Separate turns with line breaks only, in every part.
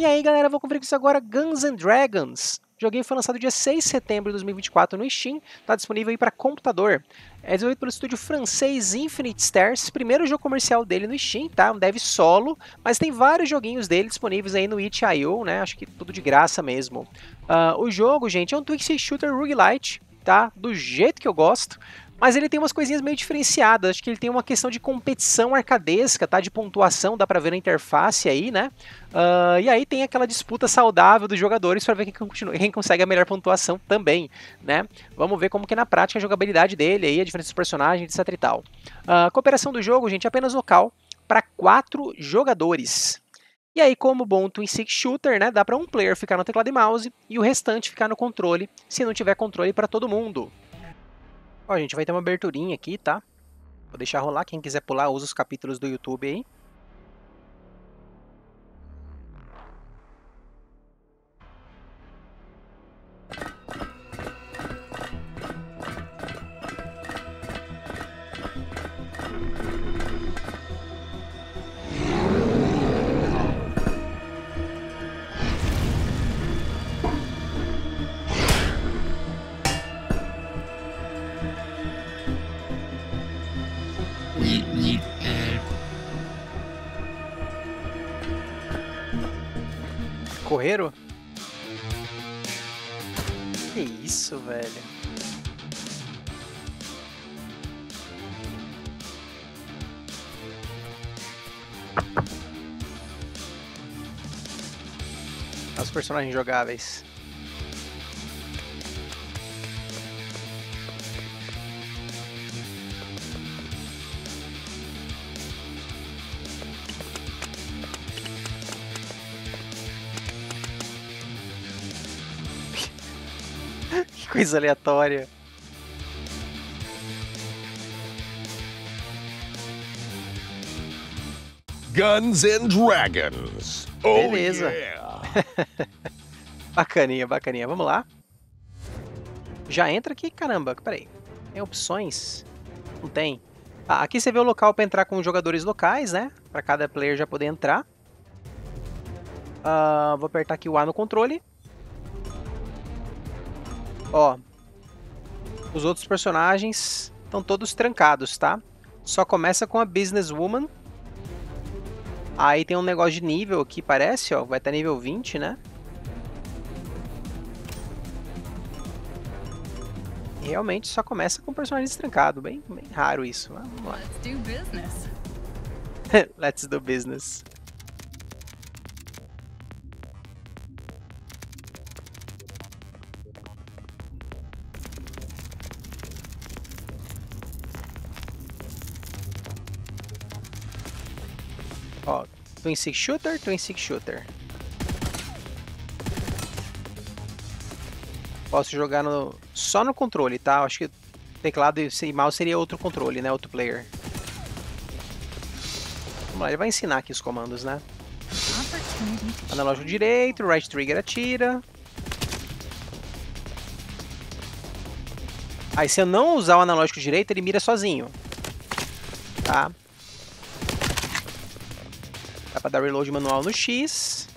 E aí galera, vou conferir com isso agora Guns N' Dragons. O joguinho foi lançado dia 6 de setembro de 2024 no Steam, está disponível aí para computador. É desenvolvido pelo estúdio francês Infinite Stars, primeiro jogo comercial dele no Steam, tá? Um dev solo, mas tem vários joguinhos dele disponíveis aí no itch.io, né? Acho que tudo de graça mesmo. Uh, o jogo, gente, é um twin shooter roguelite, tá? Do jeito que eu gosto. Mas ele tem umas coisinhas meio diferenciadas. Acho que ele tem uma questão de competição arcadesca, tá? De pontuação, dá pra ver na interface aí, né? Uh, e aí tem aquela disputa saudável dos jogadores para ver quem, continua, quem, consegue a melhor pontuação também, né? Vamos ver como que é na prática a jogabilidade dele aí, a diferença dos personagens, etc e tal. Uh, cooperação do jogo, gente, é apenas local para quatro jogadores. E aí, como bom Twin Stick Shooter, né, dá para um player ficar no teclado e mouse e o restante ficar no controle, se não tiver controle para todo mundo. Ó, gente vai ter uma aberturinha aqui, tá? Vou deixar rolar, quem quiser pular, usa os capítulos do YouTube aí. Correram? Que isso, velho? Os personagens jogáveis. Coisa aleatória.
Guns and Dragons.
Oh, Beleza. Yeah. bacaninha, bacaninha. Vamos lá. Já entra aqui, caramba. Peraí. Tem opções? Não tem. Ah, aqui você vê o local para entrar com jogadores locais, né? Para cada player já poder entrar. Uh, vou apertar aqui o A no controle. Ó, os outros personagens estão todos trancados, tá? Só começa com a Businesswoman. Aí tem um negócio de nível aqui, parece, ó. Vai estar nível 20, né? E realmente só começa com personagens trancados. Bem, bem raro isso. Vamos lá. Let's do business. Let's do business. Ó, Twin Stick Shooter, Twin Stick Shooter. Posso jogar no, só no controle, tá? Acho que teclado e mouse seria outro controle, né? Outro player. Vamos lá, ele vai ensinar aqui os comandos, né? Analógico direito, right trigger atira. Aí se eu não usar o analógico direito, ele mira sozinho. Tá? Dá pra dar reload manual no X.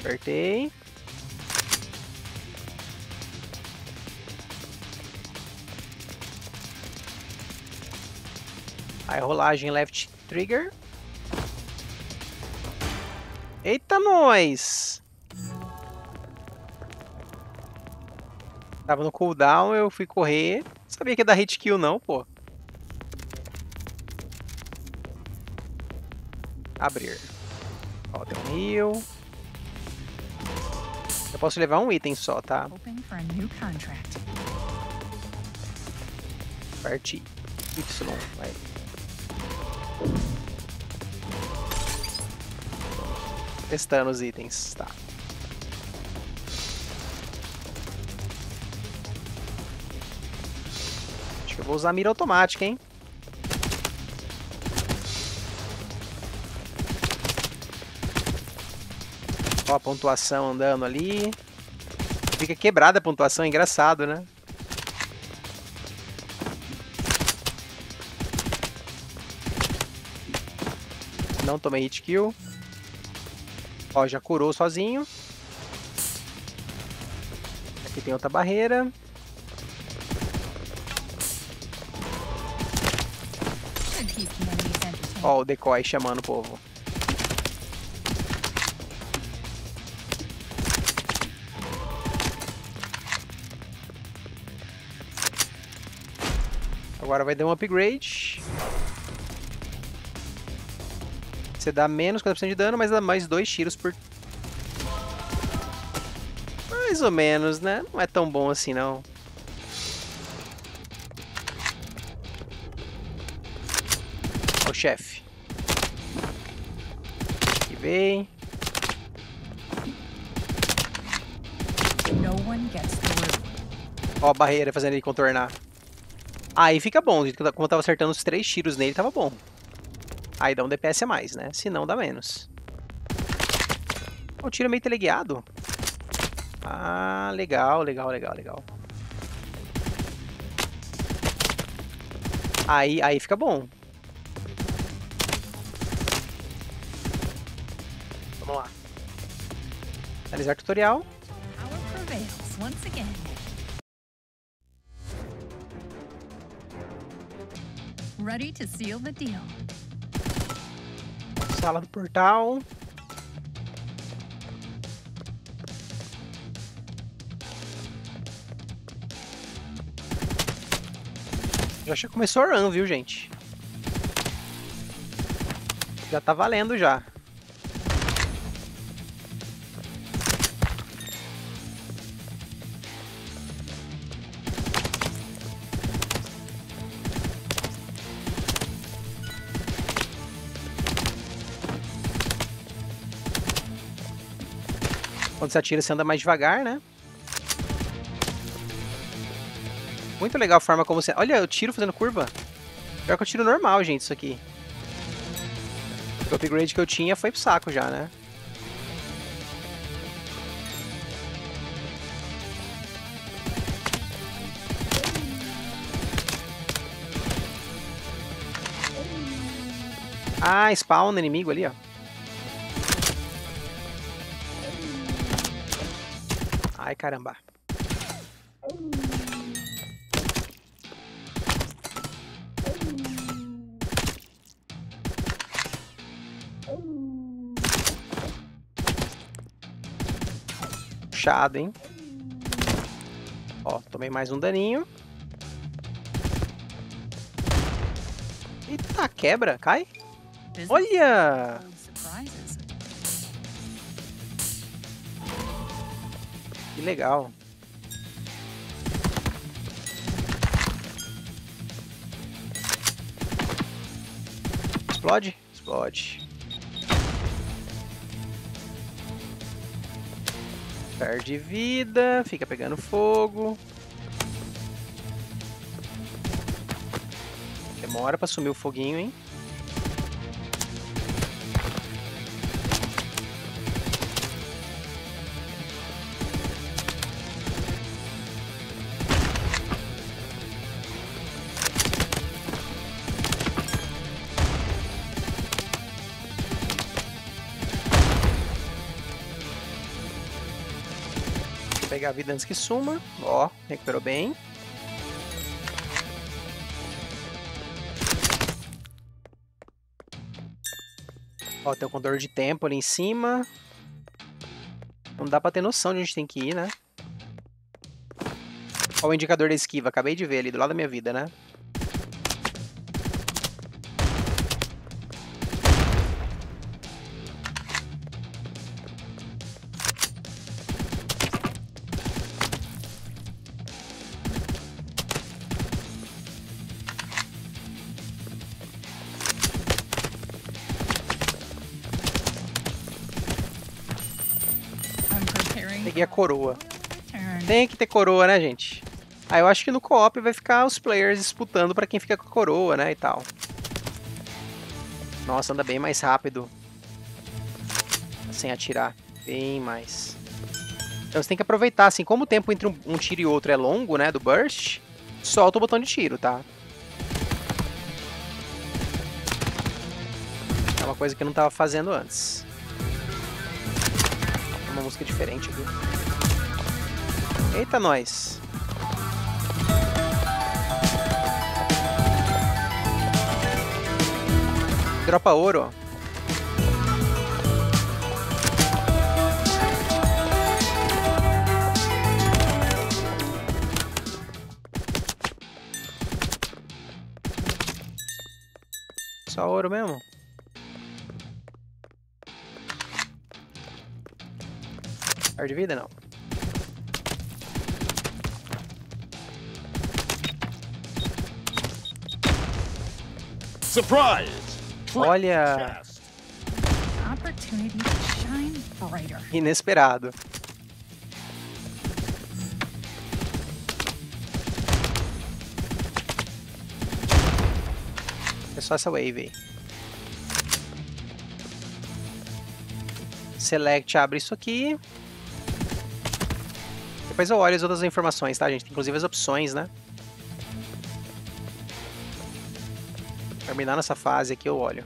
Apertei. Aí rolagem left trigger. Eita, nós! Tava no cooldown, eu fui correr. Sabia que ia dar hit kill não, pô. Abrir. Ó, tem um rio. Eu posso levar um item só, tá? Parte Y, vai. Testando os itens, tá. Acho que eu vou usar a mira automática, hein? Ó, a pontuação andando ali. Fica quebrada a pontuação, é engraçado, né? Não tomei hit kill. Ó, já curou sozinho. Aqui tem outra barreira. Ó, o decoy chamando o povo. Agora vai dar um upgrade. Você dá menos 40% de dano, mas dá mais dois tiros por... Mais ou menos, né? Não é tão bom assim, não. Ó o chefe. Aqui vem. Ó a barreira fazendo ele contornar. Aí fica bom, como eu tava acertando os três tiros nele, tava bom. Aí dá um DPS a mais, né? Se não, dá menos. O tiro é meio teleguiado. Ah, legal, legal, legal, legal. Aí, aí fica bom. Vamos lá. Analisar tutorial. Ready to seal the deal. Sala do portal. Já começou a run, viu, gente? Já tá valendo já. Quando você atira, você anda mais devagar, né? Muito legal a forma como você... Olha, eu tiro fazendo curva. Pior que eu tiro normal, gente, isso aqui. O upgrade que eu tinha foi pro saco já, né? Ah, spawn inimigo ali, ó. Ai, caramba. Puxado, hein? Ó, tomei mais um daninho. Eita, quebra, cai. Olha! Que legal. Explode? Explode. Perde vida, fica pegando fogo. Demora pra sumir o foguinho, hein? Pegar a vida antes que suma. Ó, recuperou bem. Ó, tem o contador de tempo ali em cima. Não dá pra ter noção de onde tem que ir, né? Ó o indicador da esquiva. Acabei de ver ali do lado da minha vida, né? Coroa. Tem que ter coroa, né, gente? Aí eu acho que no co-op vai ficar os players disputando pra quem fica com a coroa, né, e tal. Nossa, anda bem mais rápido. Sem atirar. Bem mais. Então você tem que aproveitar, assim, como o tempo entre um, um tiro e outro é longo, né, do burst, solta o botão de tiro, tá? É uma coisa que eu não tava fazendo antes. Uma música diferente aqui. Eita, nós! Dropa ouro. Só ouro mesmo? Ar de vida não.
Surprise!
Olha, inesperado. É só essa wave aí. Select abre isso aqui. Depois eu olho as outras informações, tá, gente? Inclusive as opções, né? Terminar nessa fase aqui eu olho.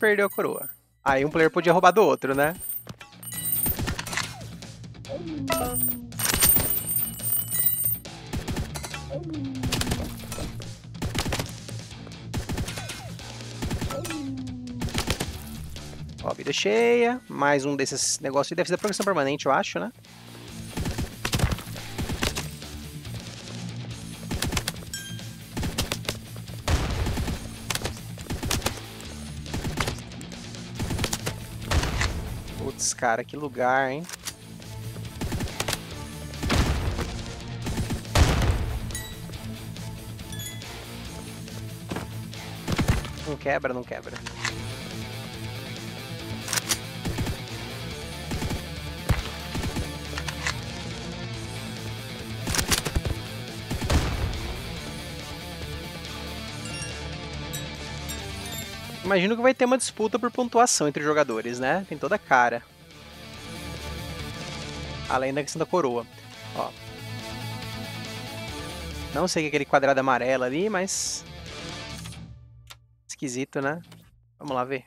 Perdeu a coroa. Aí um player podia roubar do outro, né? Ó, vida cheia. Mais um desses negócios. Deve ser da progressão permanente, eu acho, né? Cara, que lugar, hein? Não quebra, não quebra. Imagino que vai ter uma disputa por pontuação entre os jogadores, né? Tem toda a cara. Além da questão da coroa. Ó. Não sei é aquele quadrado amarelo ali, mas... Esquisito, né? Vamos lá ver.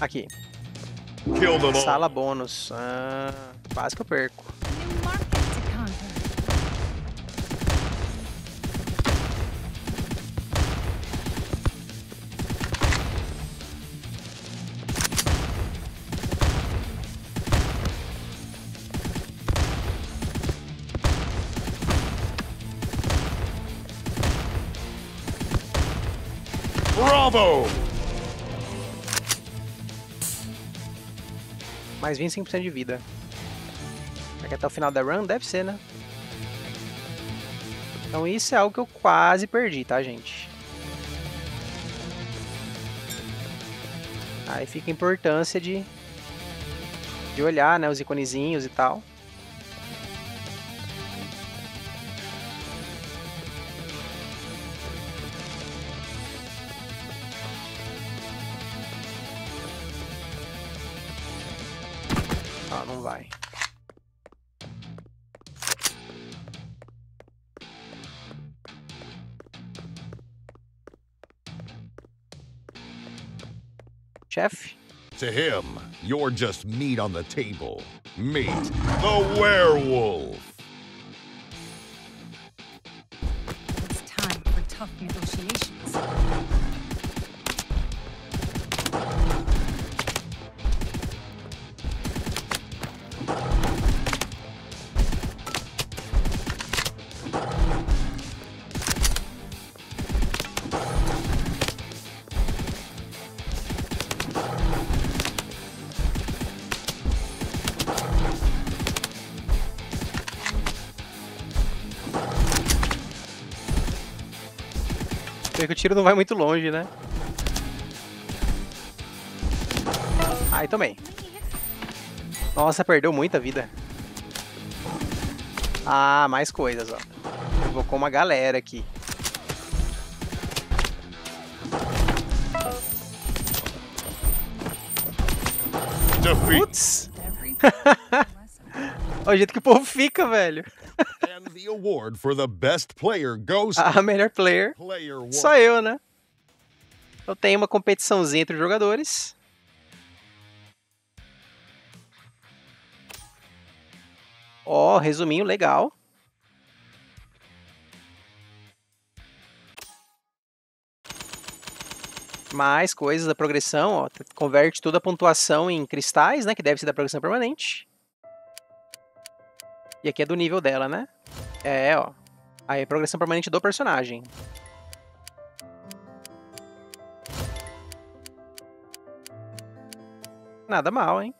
Aqui. Sala bônus. Ah, quase que eu perco.
Bravo!
Mais 25% de vida. Que até o final da run? Deve ser, né? Então isso é algo que eu quase perdi, tá, gente? Aí fica a importância de, de olhar, né, os iconezinhos e tal. Chefe?
To him, you're just meat on the table. Meat the werewolf.
Que o tiro não vai muito longe, né? Ai, tomei. Nossa, perdeu muita vida. Ah, mais coisas, ó. Invocou uma galera aqui. Putz! Olha o jeito que o povo fica, velho.
The award for the best player goes
A melhor player
player
só eu, né? Eu tenho uma competiçãozinha entre os jogadores. Ó, resuminho legal. Mais coisas da progressão, ó. Converte toda a pontuação em cristais, né? Que deve ser da progressão permanente. E aqui é do nível dela, né? É, ó. Aí, progressão permanente do personagem. Nada mal, hein?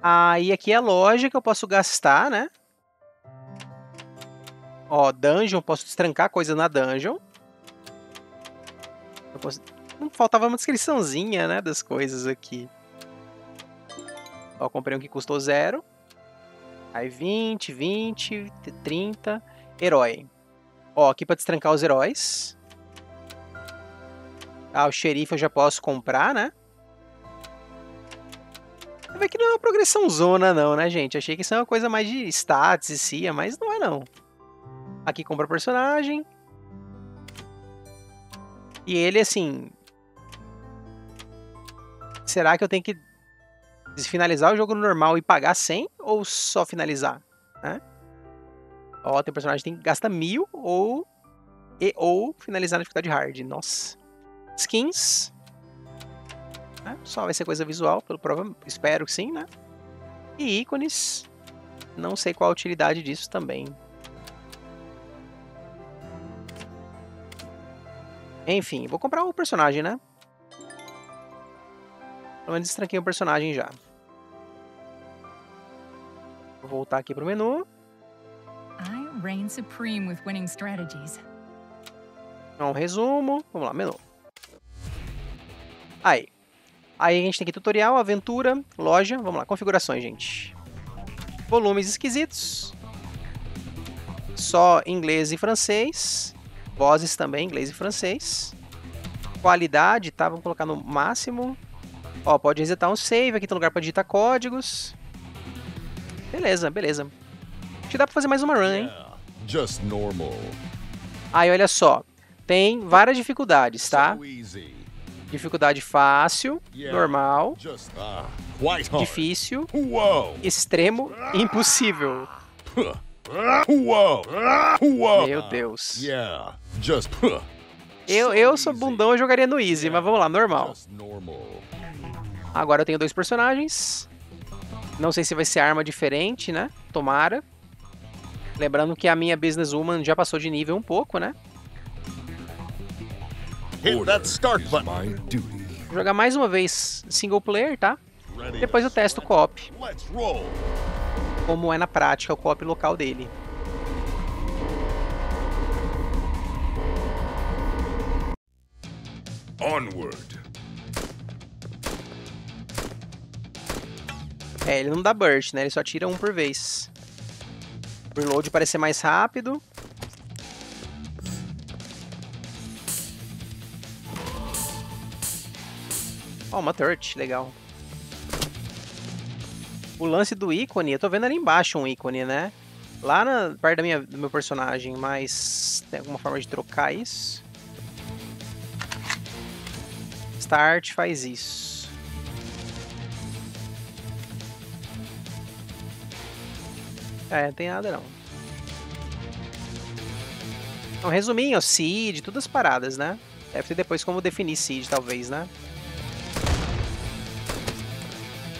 Aí aqui é a loja que eu posso gastar, né? Ó, dungeon, posso destrancar coisa na dungeon. Posso... Não faltava uma descriçãozinha, né, das coisas aqui. Ó, comprei um que custou zero. Aí 20, 20, 30. Herói. Ó, aqui pra destrancar os heróis. Ah, o xerife eu já posso comprar, né? Vê que não é uma progressão zona não, né, gente? Achei que isso é uma coisa mais de stats e CIA, mas não é não. Aqui compra personagem. E ele, assim... Será que eu tenho que finalizar o jogo no normal e pagar 100? Ou só finalizar? Né? Ó, tem personagem tem, gasta mil ou... E, ou finalizar na dificuldade hard. Nossa. Skins. Né? Só vai ser coisa visual, pelo prova, espero que sim, né? E ícones. Não sei qual a utilidade disso também. Enfim, vou comprar o personagem, né? Pelo menos destranquei o personagem já. Vou voltar aqui pro menu.
I reign supreme with winning strategies.
Um resumo. Vamos lá, menu. Aí. Aí a gente tem aqui tutorial, aventura, loja. Vamos lá, configurações, gente. Volumes esquisitos. Só inglês e francês. Vozes também, inglês e francês. Qualidade, tá? Vamos colocar no máximo. Ó, pode resetar um save. Aqui tem lugar para digitar códigos. Beleza, beleza. Acho que dá pra fazer mais uma run, hein?
Just normal.
Aí, olha só. Tem várias dificuldades, tá? Dificuldade fácil, normal,
hard.
difícil, extremo e impossível. Meu Deus. Eu, eu sou bundão, eu jogaria no easy, mas vamos lá, normal. Agora eu tenho dois personagens. Não sei se vai ser arma diferente, né? Tomara. Lembrando que a minha Businesswoman já passou de nível um pouco, né?
Hit that start button.
My duty.
Vou jogar mais uma vez single player, tá? Depois eu testo o co-op,
Let's roll.
como é na prática o co-op local dele.
Onward.
É, ele não dá burst, né? Ele só tira um por vez. Reload parece ser mais rápido. Ó, uma turret, legal. O lance do ícone, eu tô vendo ali embaixo um ícone, né? Lá na parte da minha, do meu personagem, mas tem alguma forma de trocar isso? Start faz isso. É, não tem nada não. Um resuminho, seed, todas as paradas, né? Deve ter depois como definir seed, talvez, né?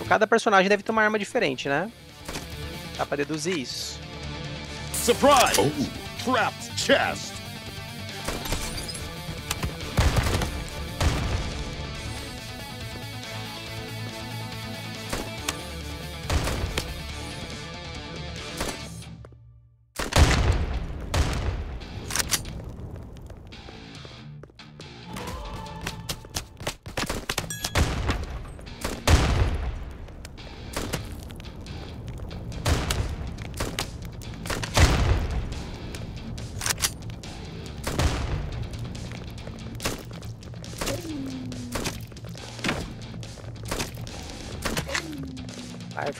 Cada personagem deve ter uma arma diferente, né? Dá pra deduzir isso.
Surprise.
Oh.
Trapped chest.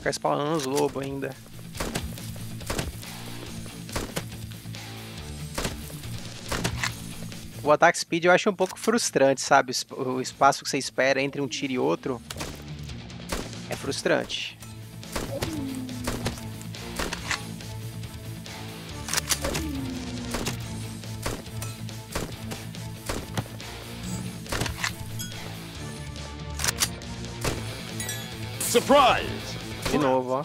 Ficar spawnando os lobos ainda. O ataque speed eu acho um pouco frustrante, sabe? O espaço que você espera entre um tiro e outro é frustrante.
Surprise!
De novo, ó.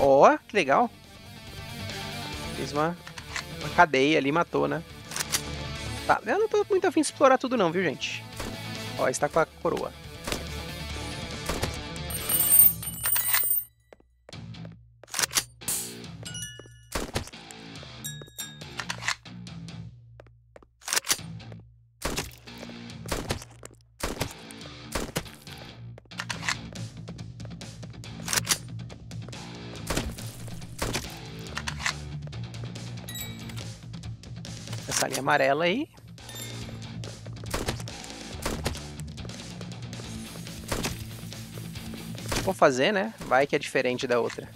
Ó, que legal. Fez uma, uma cadeia ali, matou, né? Tá, eu não tô muito afim de explorar tudo não, viu, gente? Ó, está com a coroa. Amarela aí. Vou fazer, né? Vai que é diferente da outra.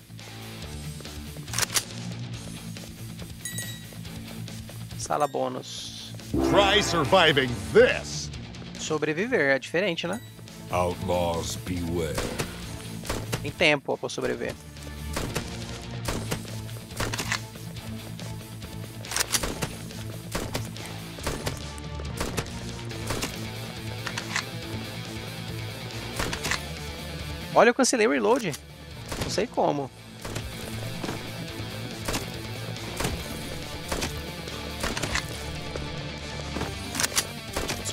Sala bônus.
Try surviving this.
Sobreviver, é diferente, né?
Outlaws beware.
Tem tempo pra sobreviver. Olha, eu cancelei o reload. Não sei como.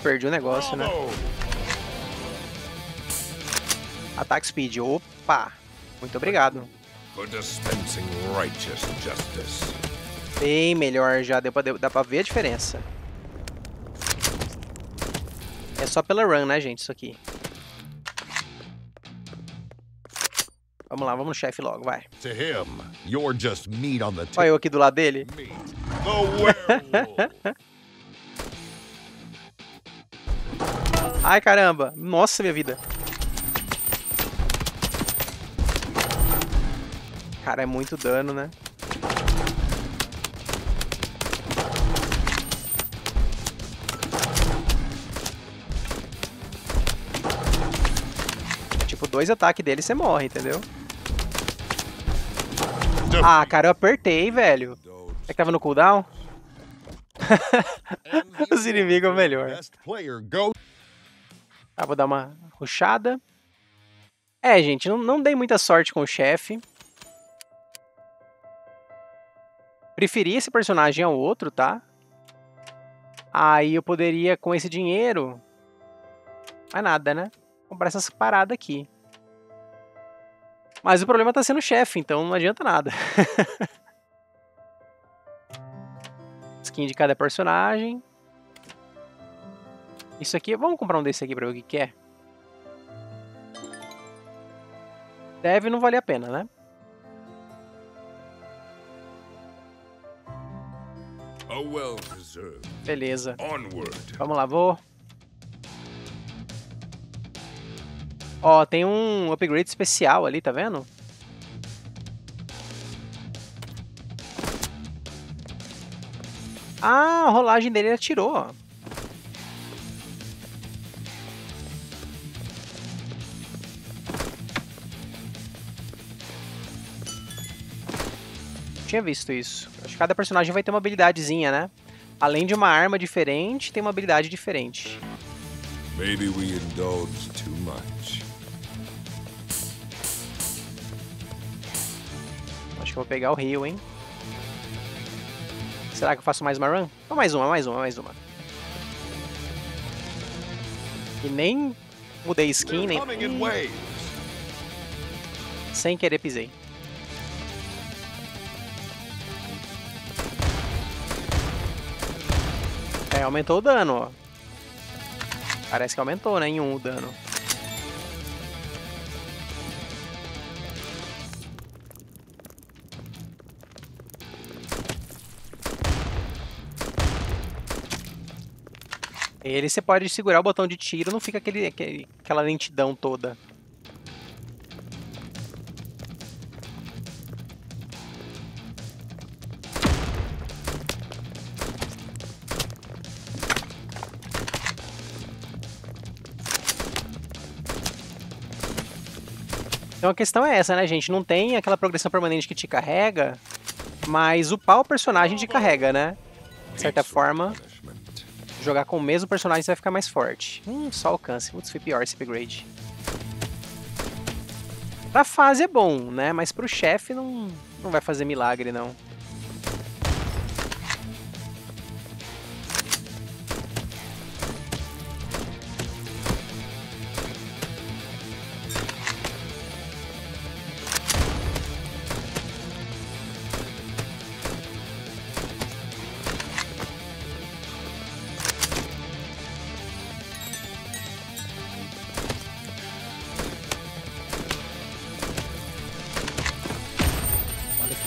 Perdi o negócio, né? Ataque speed. Opa! Muito obrigado. Bem melhor já. Deu pra, deu- dá pra ver a diferença. É só pela run, né, gente? Isso aqui. Vamos lá, vamos no chefe logo, vai.
To him, you're just meat on the
Olha eu aqui do lado dele. Ai, caramba. Nossa, minha vida. Cara, é muito dano, né? Tipo, dois ataques dele você morre, entendeu? Ah, cara, eu apertei, velho. É que tava no cooldown? Os inimigos é melhor. Ah, vou dar uma ruxada. É, gente, não, não dei muita sorte com o chefe. Preferi esse personagem ao outro, tá? Aí eu poderia, com esse dinheiro... Mais nada, né? Comprar essas paradas aqui. Mas o problema tá sendo o chefe, então não adianta nada. Skin de cada personagem. Isso aqui, vamos comprar um desse aqui pra ver o que que é. Deve não valer a pena, né? Beleza. Vamos lá, vou. Ó, tem um upgrade especial ali, tá vendo? Ah, a rolagem dele ele atirou, ó. Tinha visto isso. Acho que cada personagem vai ter uma habilidadezinha, né? Além de uma arma diferente, tem uma habilidade diferente.
Maybe we indulged too much.
Vou pegar o Rio, hein? Será que eu faço mais uma run? Ou mais uma, mais uma, mais uma. E nem mudei skin, nem... Sem querer pisei. É, aumentou o dano, ó. Parece que aumentou, né, em um o dano. Ele você pode segurar o botão de tiro, não fica aquele, aquele- aquela lentidão toda. Então a questão é essa, né, gente? Não tem aquela progressão permanente que te carrega, mas upar o personagem te carrega, né? De certa forma. Jogar com o mesmo personagem você vai ficar mais forte. Hum, só alcance. Putz, foi pior esse upgrade. Pra fase é bom, né? Mas pro chefe não, não vai fazer milagre, não.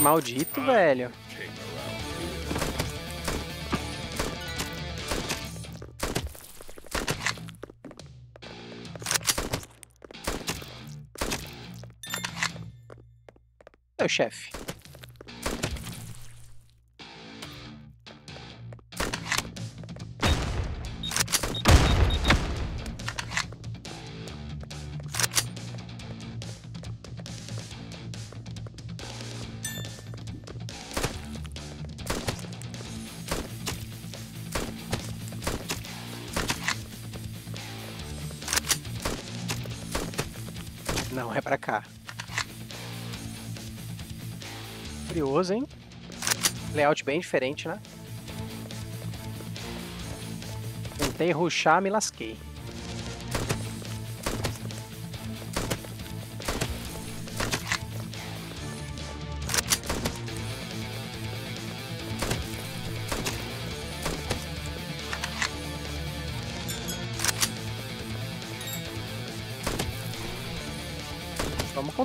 Maldito, velho. É o chefe. Não, é pra cá. Curioso, hein? Layout bem diferente, né? Tentei ruxar, me lasquei.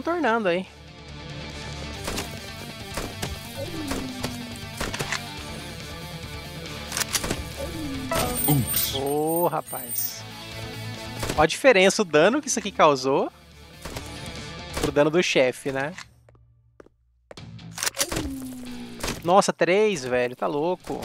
Contornando aí.
Oops.
Ô, rapaz. Olha a diferença, o dano que isso aqui causou pro dano do chefe, né? Nossa, três, velho, tá louco.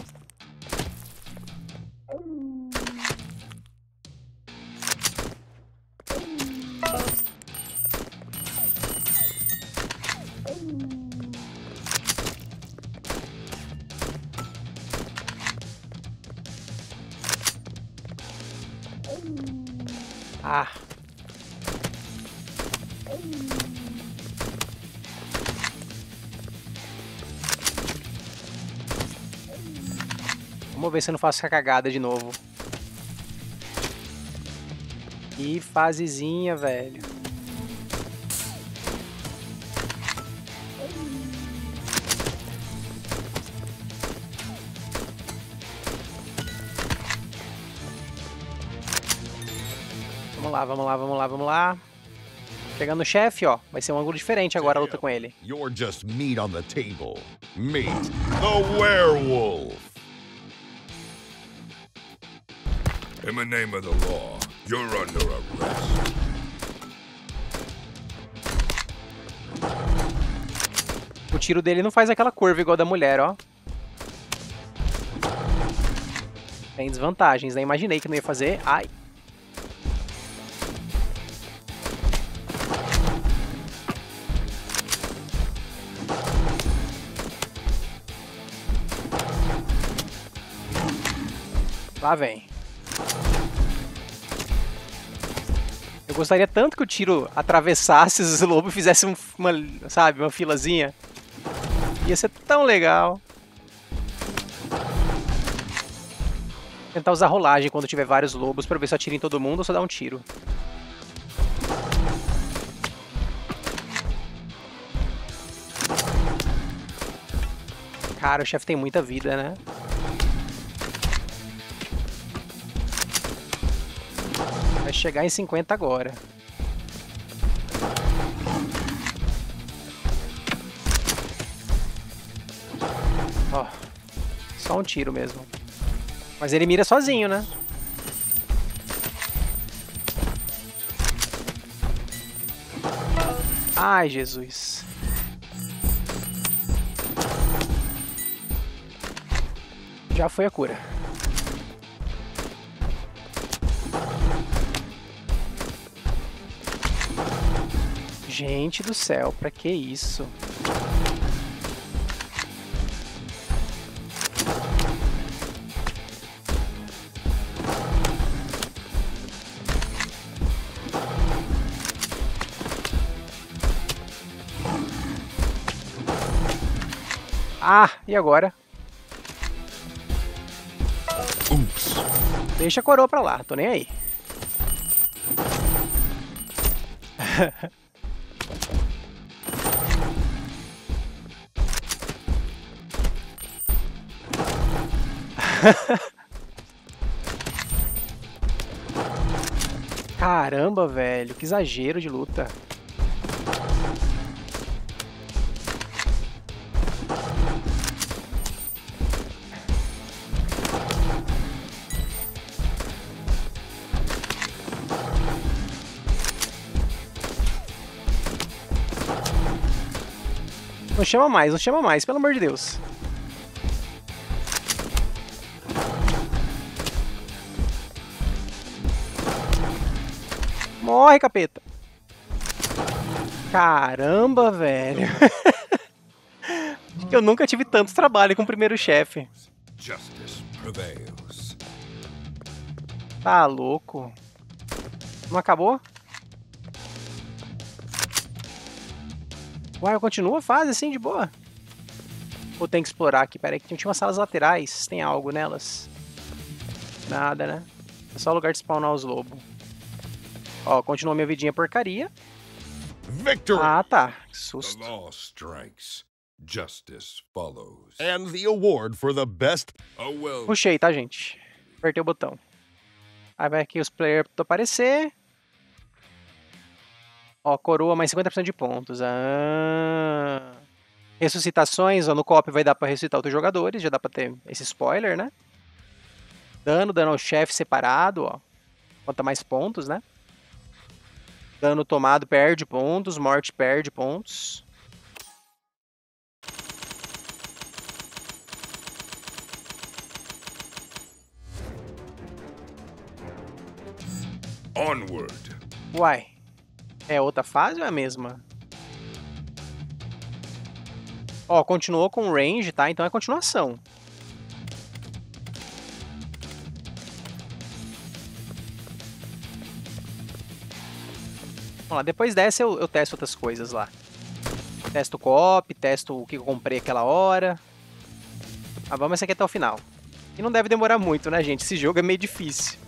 Se eu não faço essa cagada de novo. Que fasezinha, velho. Vamos lá, vamos lá, vamos lá, vamos lá. Chegando no chefe, ó. Vai ser um ângulo diferente agora a luta com ele.
You're just meat on the table. Meet the werewolf. In the name of the law, you're under arrest.
O tiro dele não faz aquela curva igual da mulher, ó. Tem desvantagens, né? Imaginei que não ia fazer. Ai. Lá vem. Eu gostaria tanto que o tiro atravessasse os lobos e fizesse um- uma, sabe, uma filazinha. Ia ser tão legal. Tentar usar rolagem quando tiver vários lobos pra ver se atira em todo mundo ou só dá um tiro. Cara, o chefe tem muita vida, né? chegar em 50 agora. Ó, só um tiro mesmo. Mas ele mira sozinho, né? Ai, Jesus. Já foi a cura. Gente do céu, pra que isso? Ah, e agora?
Oops.
Deixa a coroa pra lá, tô nem aí. Caramba, velho, que exagero de luta. Não chama mais, não chama mais, pelo amor de Deus. Morre, capeta. Caramba, velho. Eu nunca tive tanto trabalho com o primeiro chefe. Tá louco. Não acabou? Uai, continua a fase assim, de boa? Ou tem que explorar aqui? Pera aí, que tinha umas salas laterais. Tem algo nelas? Nada, né? É só lugar de spawnar os lobos. Ó, continua minha vidinha porcaria.
Victory!
Ah, tá. Que
the
susto.
law strikes. Justice follows. And the award for the best. Oh, well.
Puxei, tá, gente? Apertei o botão. Aí vai aqui os players pra aparecer. Ó, coroa mais 50% de pontos. Ah. Ressuscitações, ó, no co-op vai dar pra ressuscitar outros jogadores, já dá pra ter esse spoiler, né? Dano, dano ao chefe separado, ó. Conta mais pontos, né? Dano tomado perde pontos, morte perde pontos.
Onward.
Uai. É outra fase ou é a mesma? Ó, continuou com range, tá? Então é continuação. Vamos lá, depois dessa eu, eu testo outras coisas lá. Testo o co-op, testo o que eu comprei aquela hora. Ah, vamos essa aqui até o final. E não deve demorar muito, né, gente? Esse jogo é meio difícil.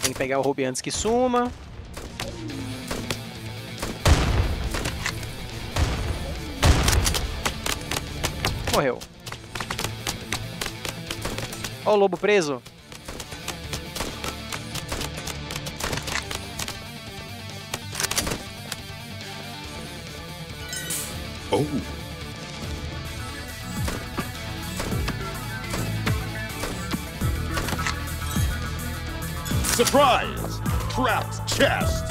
Tem que pegar o Ruby antes que suma. Morreu. Ó o lobo preso.
Oh. Surprise! Trapped chest!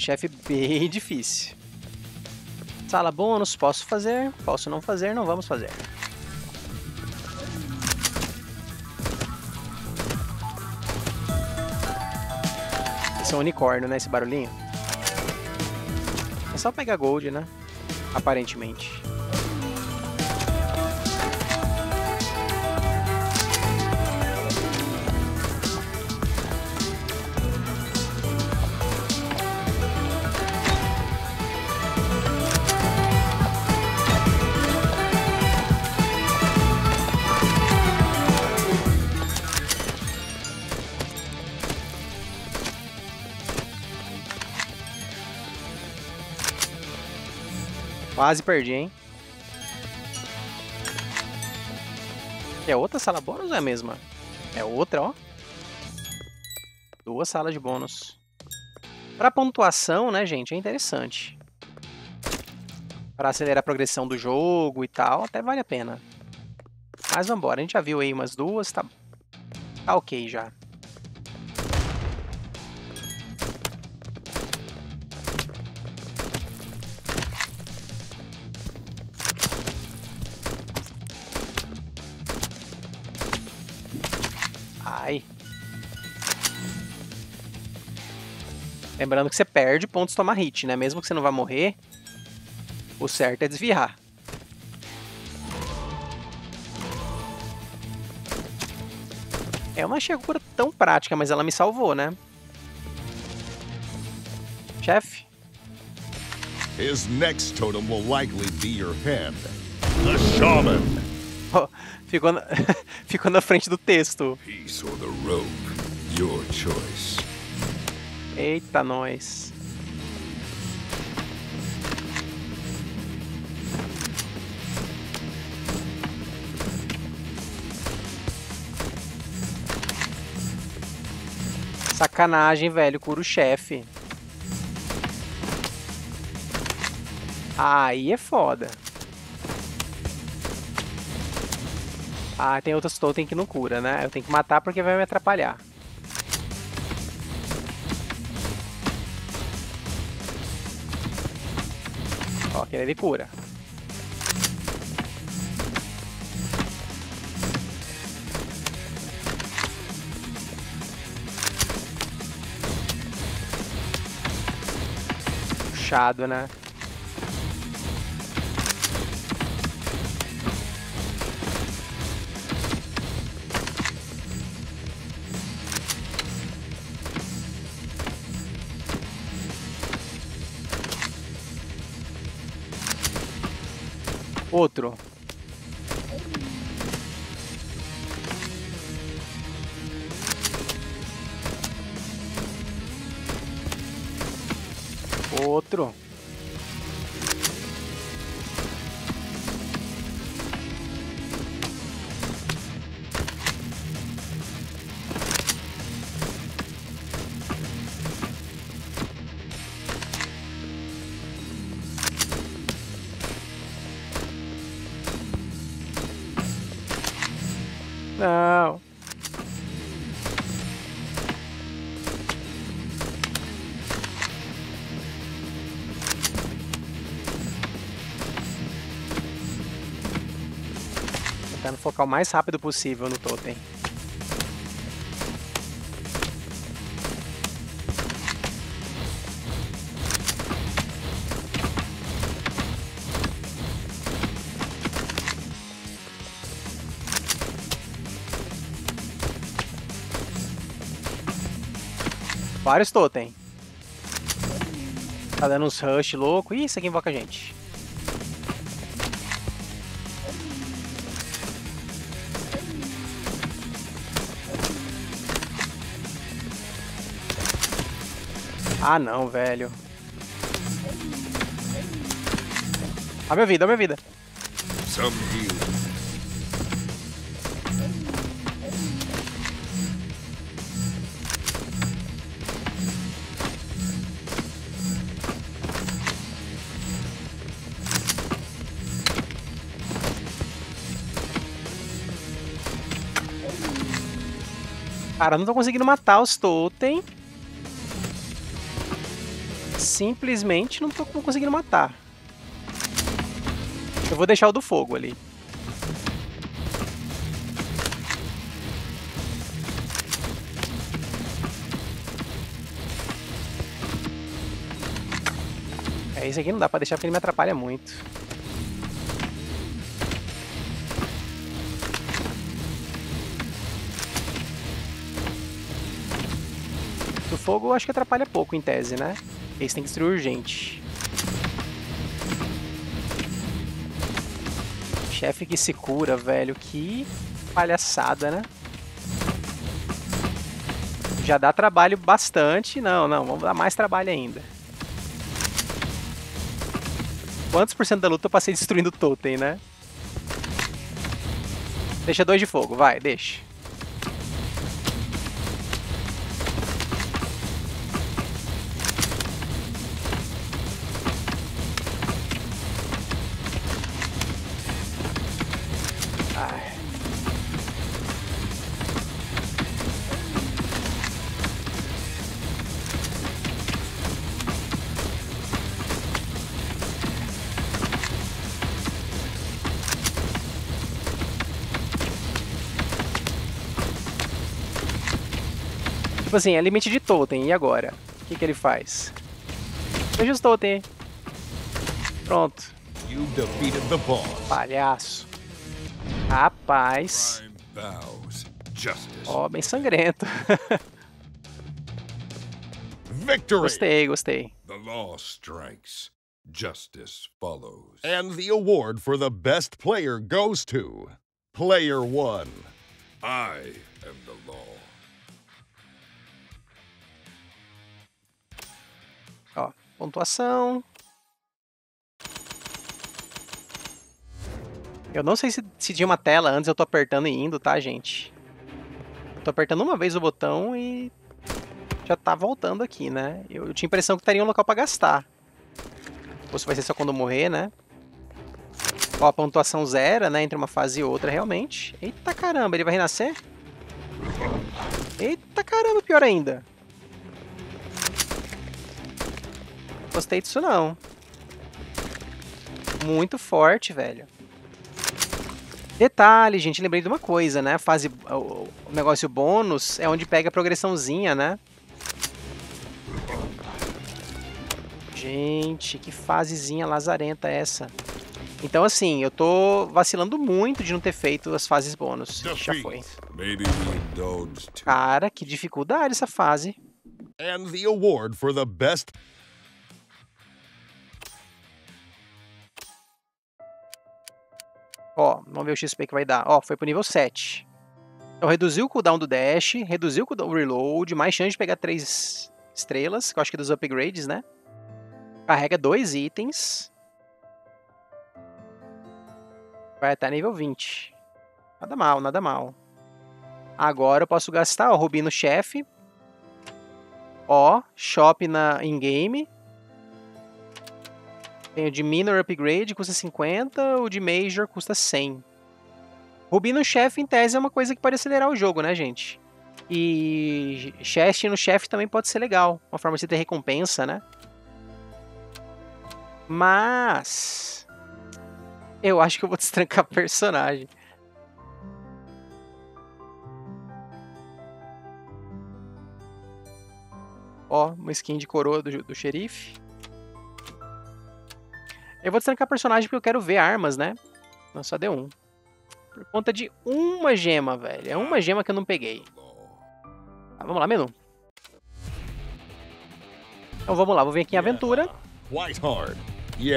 Chefe bem difícil. Sala bônus, posso fazer, posso não fazer, não vamos fazer. Esse é um unicórnio, né? Esse barulhinho. É só pegar gold, né? Aparentemente. Quase perdi, hein? É outra sala bônus ou é a mesma? É outra, ó. Duas salas de bônus. Para pontuação, né, gente, é interessante. Para acelerar a progressão do jogo e tal, até vale a pena. Mas vambora, a gente já viu aí umas duas, tá, tá ok já. Lembrando que você perde pontos tomar hit, né? Mesmo que você não vá morrer, o certo é desviar. Eu não achei a cura tão prática, mas ela me salvou, né? Chefe?
His next totem will likely be your head. The Shaman.
Oh, ficou, na... ficou na frente do texto.
Peace or the rope. Your choice.
Eita, nós. Sacanagem, velho. Cura o chefe. Aí é foda. Ah, tem outros totem que não cura, né? Eu tenho que matar porque vai me atrapalhar. Ó, aquele ali cura. Puxado, né? Outro. Outro. Não. Tentando focar o mais rápido possível no totem. Vários totem. Tá dando uns rush louco. Ih, isso aqui invoca a gente. Ah não, velho. A minha vida, a minha vida.
Some.
Cara, não tô conseguindo matar os totem. Simplesmente não tô conseguindo matar. Eu vou deixar o do fogo ali. É, esse aqui não dá pra deixar porque ele me atrapalha muito. Fogo acho que atrapalha pouco em tese, né? Esse tem que destruir urgente. Chefe que se cura, velho. Que palhaçada, né? Já dá trabalho bastante. Não, não, vamos dar mais trabalho ainda. Quantos por cento da luta eu passei destruindo o totem, né? Deixa dois de fogo, vai, deixa. Tipo assim, é limite de totem, e agora? O que, que ele faz? Veja os totem. Pronto.
You defeated the boss.
Palhaço. Rapaz. Ó, bem sangrento.
Victory.
gostei, gostei.
The law strikes. Justice follows. And the award for the best player goes to Player One. I
pontuação. Eu não sei se, se tinha uma tela antes, eu tô apertando e indo, tá, gente? Eu tô apertando uma vez o botão e já tá voltando aqui, né? Eu, eu tinha a impressão que estaria um local pra gastar. Ou se vai ser só quando eu morrer, né? Ó, a pontuação zero, né? Entre uma fase e outra, realmente. Eita caramba, ele vai renascer? Eita caramba, pior ainda. Gostei disso não. Muito forte, velho. Detalhe, gente, lembrei de uma coisa, né? A fase, o, negócio bônus é onde pega a progressãozinha, né? Gente, que fasezinha lazarenta é essa. Então, assim, eu tô vacilando muito de não ter feito as fases bônus. Já foi. Cara, que dificuldade essa fase.
And the award for the best
Ó, vamos ver o XP que vai dar. Ó, foi pro nível 7. Então reduziu o cooldown do dash, reduziu o cooldown do reload, mais chance de pegar 3 estrelas, que eu acho que é dos upgrades, né? Carrega dois itens. Vai até nível 20. Nada mal, nada mal. Agora eu posso gastar, ó, Rubi no chefe. Ó, shop na in-game. Tem o de Minor Upgrade, custa 50, o de Major custa 100. Rubi no chefe, em tese, é uma coisa que pode acelerar o jogo, né, gente? E chest no chefe também pode ser legal. Uma forma de você ter recompensa, né? Mas... Eu acho que eu vou destrancar personagem. Ó, uma skin de coroa do, do xerife. Eu vou destrancar personagem porque eu quero ver armas, né? Não, só deu um. Por conta de uma gema, velho. É uma gema que eu não peguei. Tá, vamos lá, menu. Então vamos lá, vou vir aqui em aventura.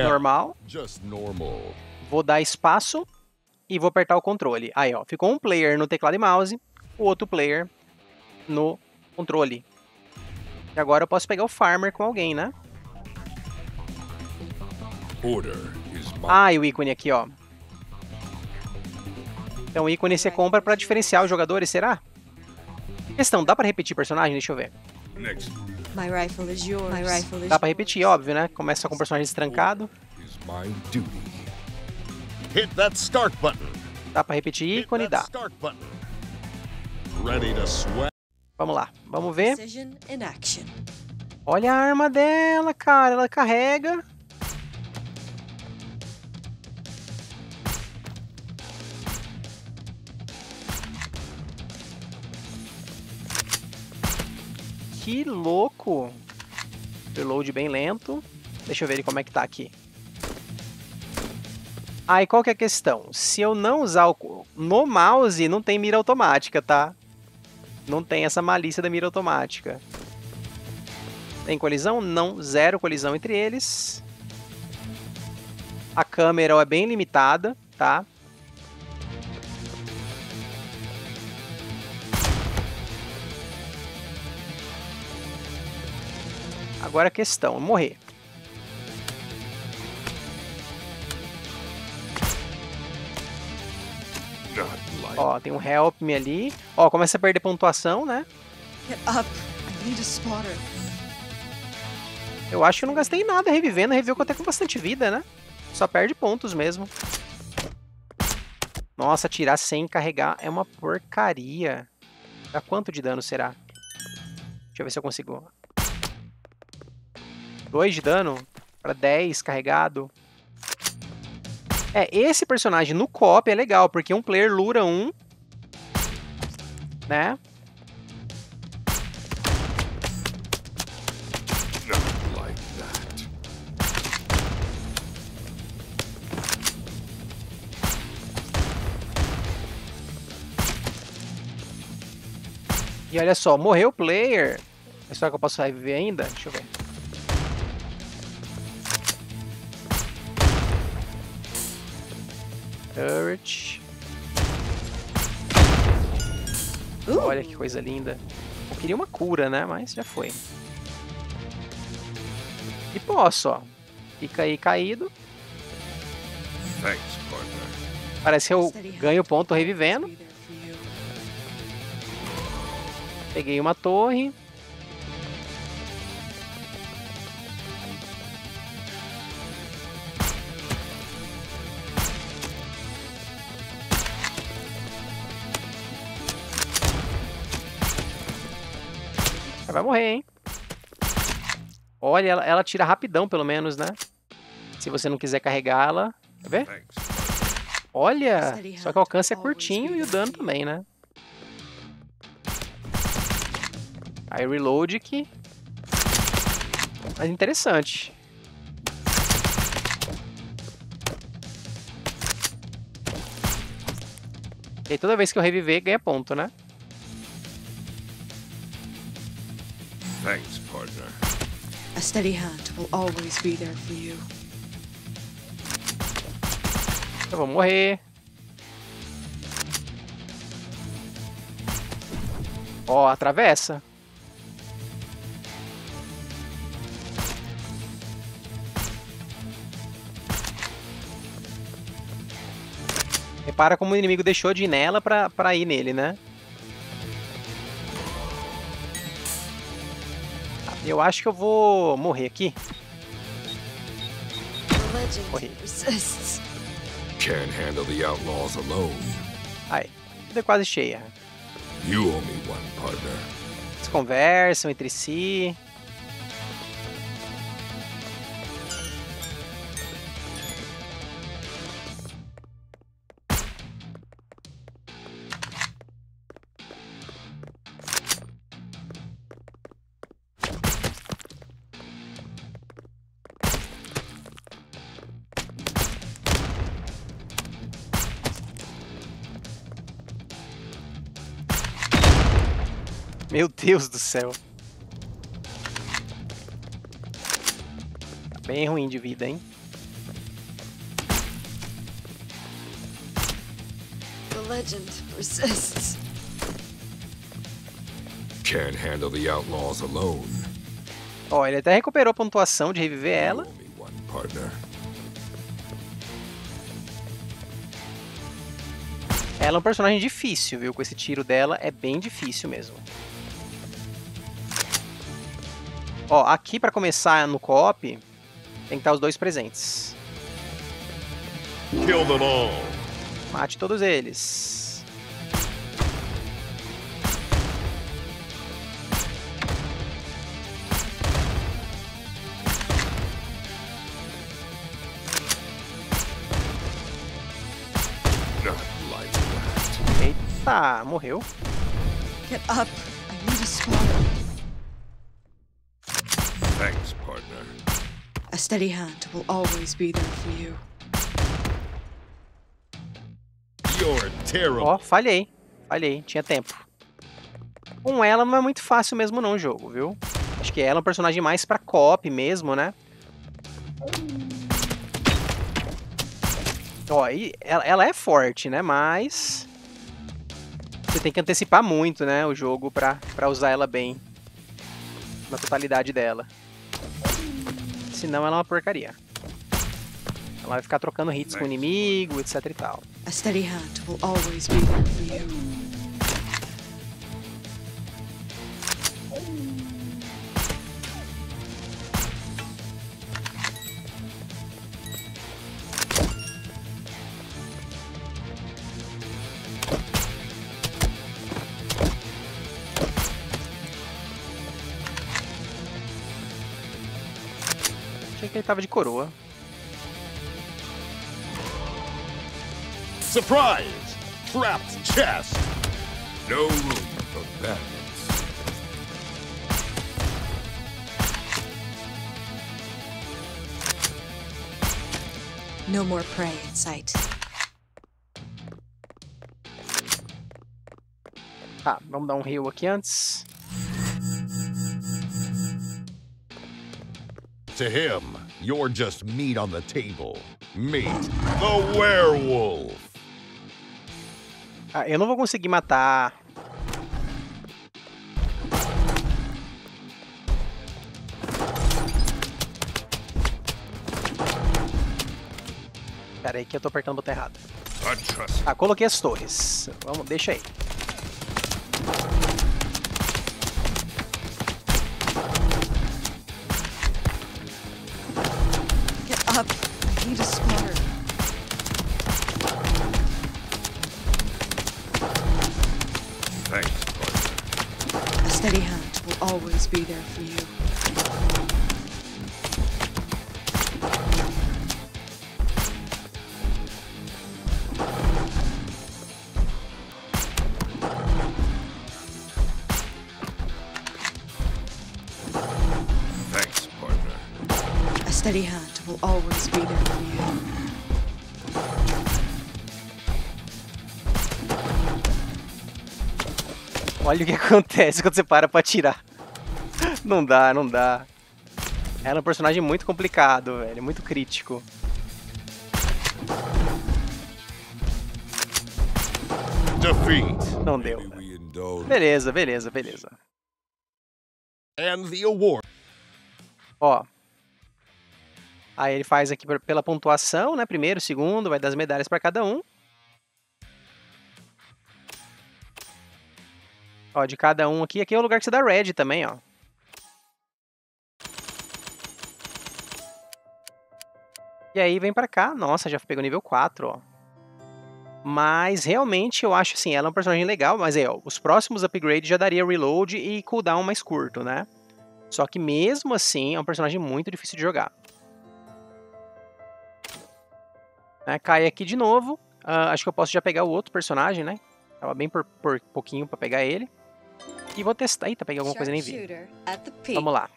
Normal. Vou dar espaço e vou apertar o controle. Aí, ó. Ficou um player no teclado e mouse, o outro player no controle. E agora eu posso pegar o farmer com alguém, né? Ah, e o ícone aqui, ó. Então o ícone você compra pra diferenciar os jogadores, será? Questão, dá pra repetir personagem? Deixa eu ver.
next
My rifle is yours. My rifle is
Dá pra repetir, óbvio, né? Começa com o personagem destrancado.
is my duty. Hit that start button.
Dá pra repetir ícone? Dá.
start button. Ready to sweat.
Vamos lá, vamos ver. Olha a arma dela, cara. Ela carrega. Que louco. Reload bem lento. Deixa eu ver como é que tá aqui. Aí qual que é a questão? Se eu não usar o... No mouse não tem mira automática, tá? Não tem essa malícia da mira automática. Tem colisão? Não, zero colisão entre eles. A câmera é bem limitada, tá? Agora a questão, morrer. Ó, tem um help me ali. Ó, começa a perder pontuação, né? Eu acho que eu não gastei nada revivendo. Reviveu que eu até com bastante vida, né? Só perde pontos mesmo. Nossa, tirar sem carregar é uma porcaria. Dá quanto de dano será? Deixa eu ver se eu consigo 2 de dano para 10 carregado. É, esse personagem no co-op é legal, porque um player lura um, né? E olha só, morreu o player. Mas Será que eu posso reviver ainda? Deixa eu ver. Turret. Olha que coisa linda. Eu queria uma cura, né? Mas já foi. E posso, ó. Fica aí caído.
Thanks, partner.
Parece que eu ganho ponto revivendo. Peguei uma torre. Ela Vai morrer, hein? Olha, ela, ela tira rapidão, pelo menos, né? Se você não quiser carregar ela. Quer ver? Olha! Só que o alcance é curtinho e o dano também, né? Aí reload aqui. Mas interessante. E aí, toda vez que eu reviver, ganha ponto, né?
Steady hand will always be there for you.
Eu vou morrer. Ó, atravessa. Repara como o inimigo deixou de ir nela pra, pra ir nele, né? Eu acho que eu vou morrer aqui. Morri.
Can't handle the outlaws alone.
Ai, vida é quase cheia.
You owe me one, partner.
Eles conversam entre si. Deus do céu. Tá bem ruim de vida, hein?
The legend persists.
Can't handle the outlaws alone.
Ó, ele até recuperou a pontuação de reviver ela. Ela é um personagem difícil, viu? Com esse tiro dela é bem difícil mesmo. Ó, aqui pra começar no co-op, tem que estar os dois presentes.
Kill them all.
Mate todos eles. Eita, morreu.
Get up. I need a. A steady hand will always be there for you.
You're terrible.
Ó, falhei. Falhei, tinha tempo. Com ela não é muito fácil mesmo não o jogo, viu? Acho que ela é um personagem mais pra co-op mesmo, né? Ó, e ela, ela é forte, né? Mas... Você tem que antecipar muito, né? O jogo pra, pra usar ela bem. Na totalidade dela. Senão ela é uma porcaria. Ela vai ficar trocando hits com o inimigo, etc e tal.
A steady hand will always be there for you.
Ele tava de coroa.
Surprise! Trapped chest! No room for bandits.
No more prey in sight.
Tá, vamos dar um heal aqui antes.
To him, you're just meat on the table. Meet the werewolf.
Ah, eu não vou conseguir matar. Pera aí que eu tô apertando o botão errado. Ah, coloquei as torres. Vamos, deixa aí.
Steady hand will always be there for you.
Olha o que acontece quando você para pra atirar. Não dá, não dá. Ela é um personagem muito complicado, velho. Muito crítico.
Defeat.
Não deu. Beleza, beleza, beleza.
And the award.
Ó. Aí ele faz aqui pela pontuação, né? Primeiro, segundo, vai dar as medalhas pra cada um. Ó, de cada um aqui. Aqui é o lugar que você dá red também, ó. E aí vem pra cá. Nossa, já pegou nível 4, ó. Mas realmente eu acho assim, ela é um personagem legal, mas é, ó, os próximos upgrades já daria reload e cooldown mais curto, né? Só que mesmo assim é um personagem muito difícil de jogar. Né, cai aqui de novo. Ah, acho que eu posso já pegar o outro personagem, né? Tava bem por, por pouquinho pra pegar ele. E vou testar. Eita, peguei alguma coisa e nem vi. Vamos lá.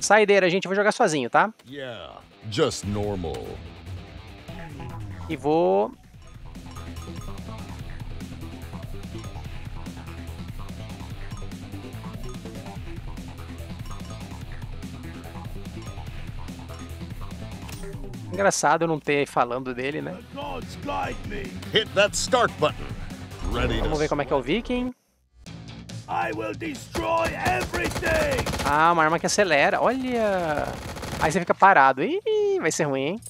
Saideira, gente. Eu vou jogar sozinho, tá?
Yeah, just normal.
E vou. Engraçado eu não ter falando dele, né?
Gods guide me. Hit that start button. Ready
Vamos ver como é que é o Viking.
I will destroy everything.
Ah, uma arma que acelera. Olha! Aí você fica parado. Ih, vai ser ruim, hein?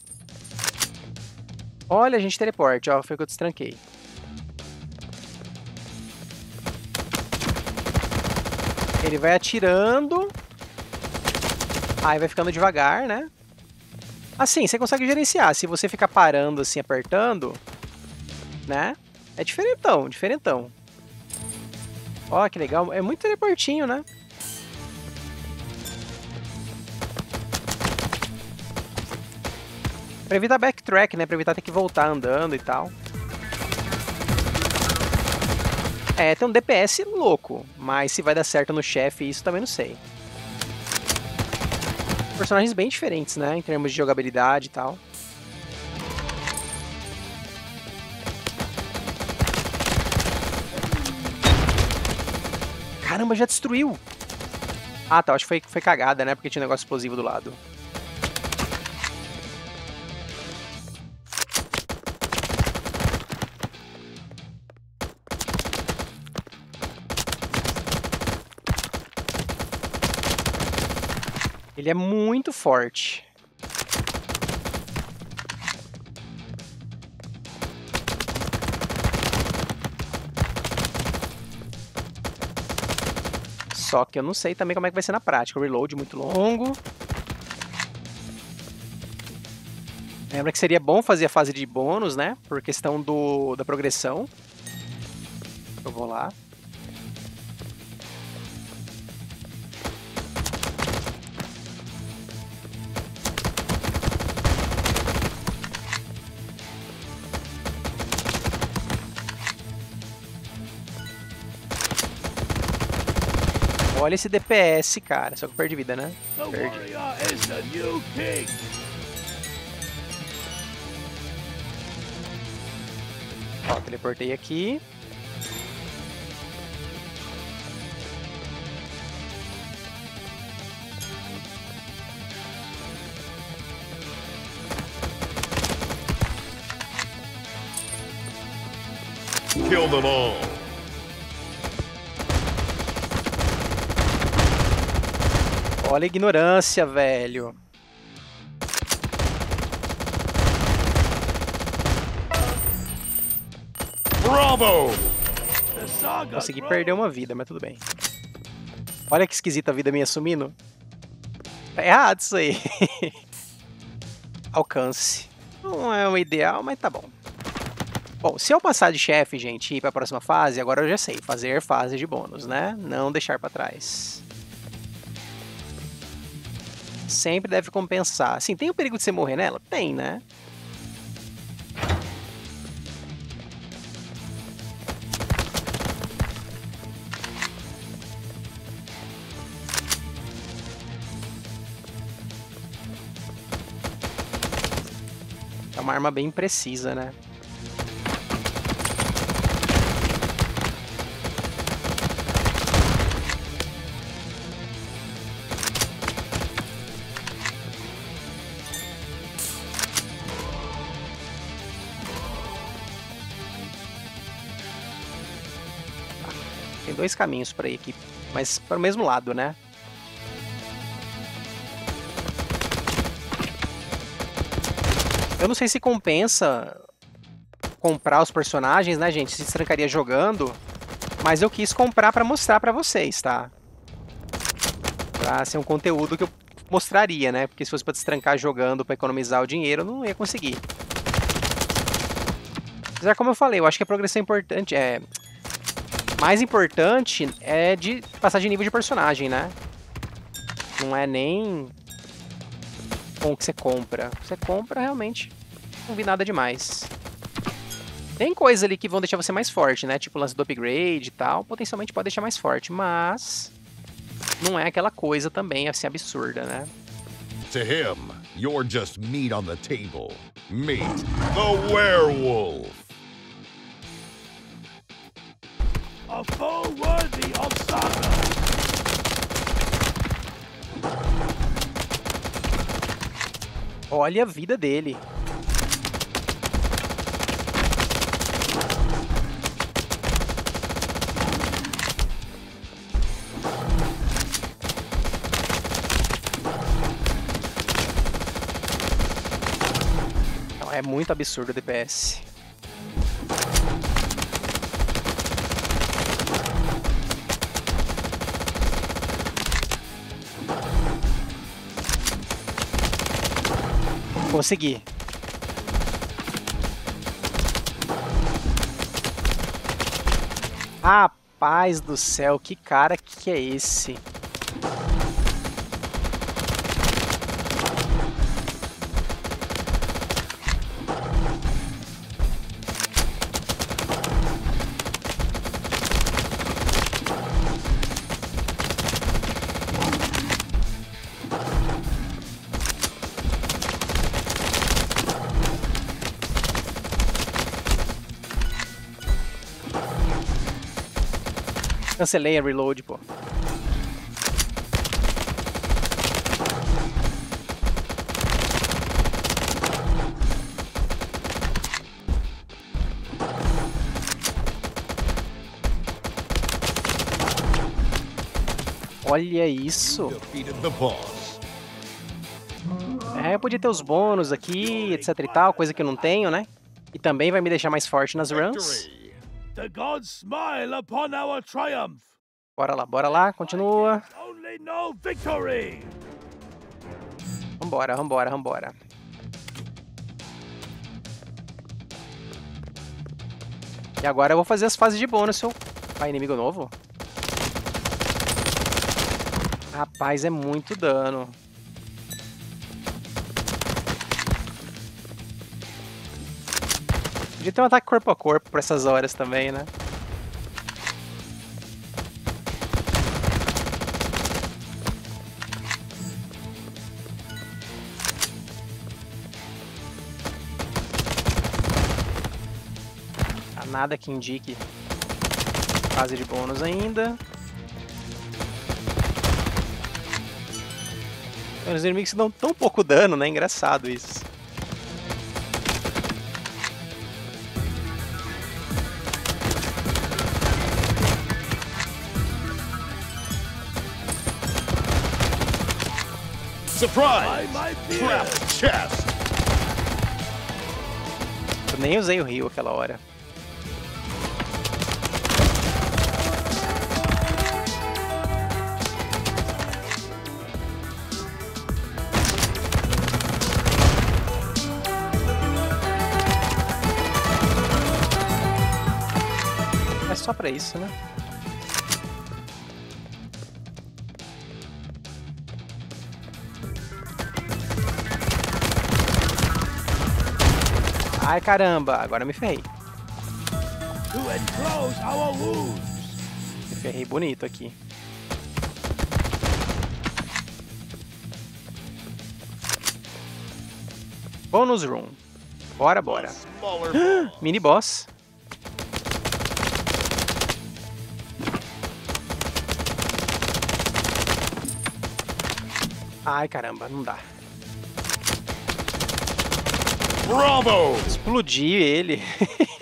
Olha, a gente teleporte, ó. Foi que eu destranquei. Ele vai atirando. Aí vai ficando devagar, né? Assim, você consegue gerenciar. Se você ficar parando assim, apertando, né? É diferentão, diferentão. Ó, que legal. É muito teleportinho, né? Pra evitar backtrack, né? Pra evitar ter que voltar andando e tal. É, tem um DPS louco, mas se vai dar certo no chefe, isso também não sei. Personagens bem diferentes, né? Em termos de jogabilidade e tal. Caramba, já destruiu! Ah, tá. Acho que foi, foi cagada, né? Porque tinha um negócio explosivo do lado. Ele é muito forte. Só que eu não sei também como é que vai ser na prática. Reload muito longo. Lembra que seria bom fazer a fase de bônus, né? Por questão do, da progressão. Eu vou lá. Olha esse DPS, cara. Só que eu perdi vida, né? Perdi. Ó, teleportei aqui.
Kill them all.
Olha a ignorância, velho.
Bravo!
Consegui perder uma vida, mas tudo bem. Olha que esquisita a vida minha sumindo. Tá errado isso aí. Alcance. Não é o ideal, mas tá bom. Bom, se eu passar de chefe, gente, e ir pra próxima fase, agora eu já sei. Fazer fase de bônus, né? Não deixar pra trás sempre deve compensar. Assim, tem o perigo de você morrer nela? Tem, né? É uma arma bem precisa, né? Dois caminhos para ir aqui, mas para o mesmo lado, né? Eu não sei se compensa comprar os personagens, né, gente? Se trancaria jogando, mas eu quis comprar para mostrar para vocês, tá? Pra ser um conteúdo que eu mostraria, né? Porque se fosse para destrancar jogando para economizar o dinheiro, eu não ia conseguir. Apesar, como eu falei, eu acho que a progressão é importante. É, mais importante é de passar de nível de personagem, né? Não é nem com o que você compra. Você compra realmente não vi nada demais. Tem coisas ali que vão deixar você mais forte, né? Tipo o lance do upgrade e tal. Potencialmente pode deixar mais forte, mas não é aquela coisa também assim absurda, né?
To him, you're just meat on the table. Meet the werewolf.
A foe worthy of Saga! Olha a vida dele. é muito absurdo o DPS. Consegui. Rapaz do céu, que cara que é esse? Cancelei a reload, pô. Olha isso. É, eu podia ter os bônus aqui, etc e tal, coisa que eu não tenho, né? E também vai me deixar mais forte nas runs. The gods smile upon our triumph. Bora lá, bora lá, continua. Vambora, vambora, vambora. E agora eu vou fazer as fases de bônus. Seu... Vai, inimigo novo? Rapaz, é muito dano. Podia ter um ataque corpo a corpo por essas horas também, né? nada que indique fase de bônus ainda. Os inimigos dão tão pouco dano, né? Engraçado isso.
Surprise! Chest!
Eu nem usei o rio aquela hora. só pra isso, né? Ai caramba, agora me ferrei. Me ferrei bonito aqui. Bonus Room. Bora, bora. Mini boss. Ai, caramba, não dá.
Bravo!
Explodi ele.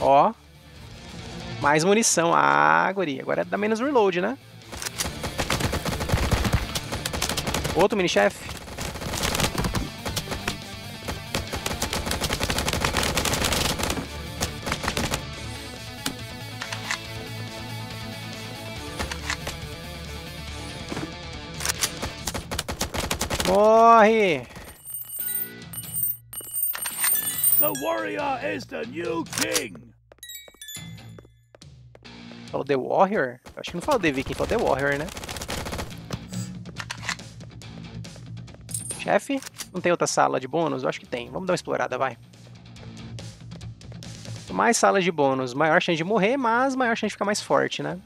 Ó. Mais munição. Ah, guri. Agora dá menos reload, né? Outro mini-chefe. Morre!
The warrior is the new king.
Falou The Warrior? Acho que não falou The Viking, falou The Warrior, né? Chefe? Não tem outra sala de bônus? Eu acho que tem. Vamos dar uma explorada, vai. Mais salas de bônus, maior chance de morrer, mas maior chance de ficar mais forte, né?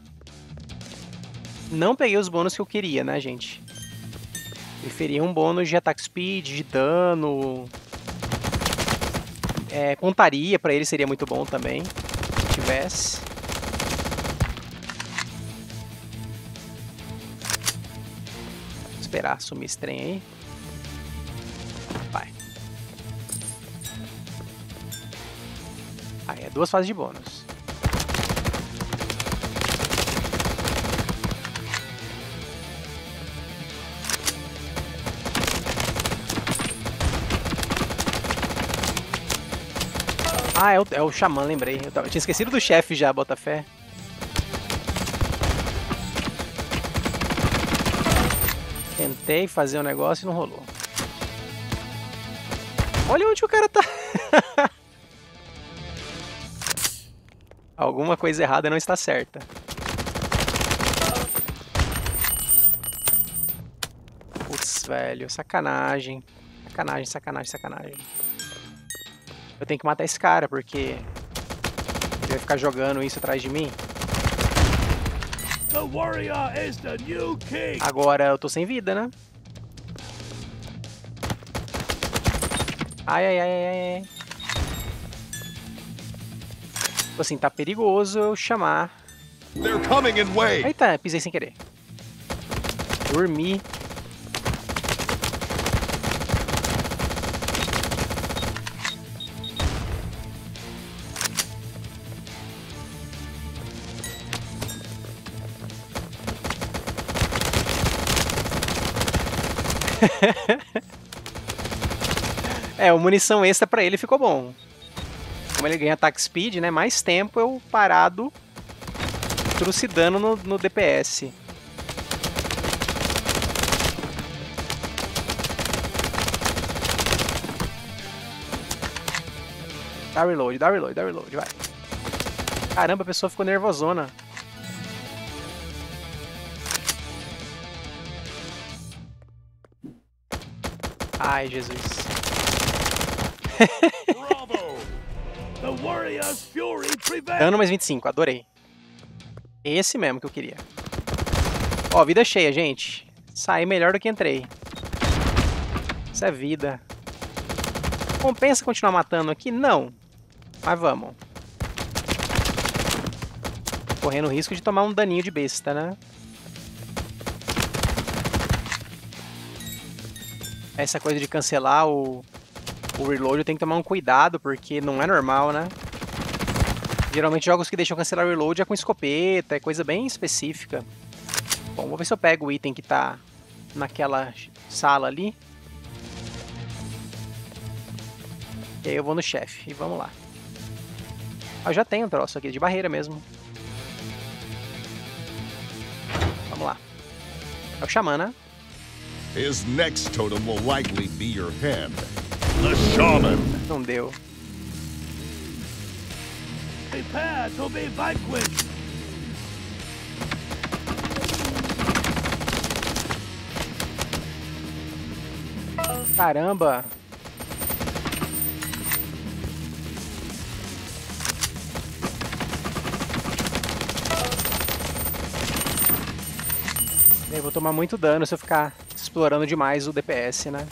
Não peguei os bônus que eu queria, né, gente? Preferia um bônus de attack speed, de dano. É, pontaria pra ele seria muito bom também. Se tivesse. Vou esperar sumir esse trem aí. Vai. Aí é duas fases de bônus. Ah, é o, é o Xamã, lembrei. Eu, tava, eu tinha esquecido do chefe já, Botafé. Tentei fazer o um negócio e não rolou. Olha onde o cara tá. Alguma coisa errada não está certa. Putz, velho, sacanagem. Sacanagem, sacanagem, sacanagem. Eu tenho que matar esse cara, porque ele vai ficar jogando isso atrás de mim. Agora eu tô sem vida, né? Ai, ai, ai, ai, ai. Tipo assim, tá perigoso eu chamar. Eita, pisei sem querer. Dormi. é, o munição extra pra ele ficou bom. Como ele ganha attack speed, né? Mais tempo eu parado trucidando no, no DPS. Dá reload, dá reload, dá reload, vai. Caramba, a pessoa ficou nervosona. Ai, Jesus. Dano mais 25, adorei. Esse mesmo que eu queria. Ó, vida cheia, gente. Saí melhor do que entrei. Isso é vida. Compensa continuar matando aqui? Não. Mas vamos. Correndo o risco de tomar um daninho de besta, né? Essa coisa de cancelar o, o reload eu tenho que tomar um cuidado, porque não é normal, né? Geralmente jogos que deixam cancelar o reload é com escopeta, é coisa bem específica. Bom, vou ver se eu pego o item que tá naquela sala ali. E aí eu vou no chefe, e vamos lá. Ah, já tem um troço aqui, de barreira mesmo. Vamos lá. É o Xamã, né? His next totem will likely be your hand. The Shaman. Não deu. Prepare to be vanquished. Caramba! Eu vou tomar muito dano se eu ficar explorando demais o DPS, né?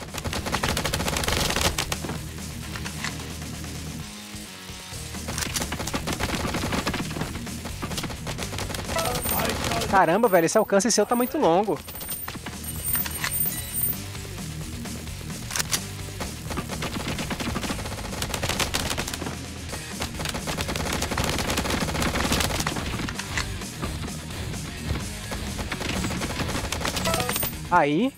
Caramba, velho, esse alcance seu tá muito longo. Aí.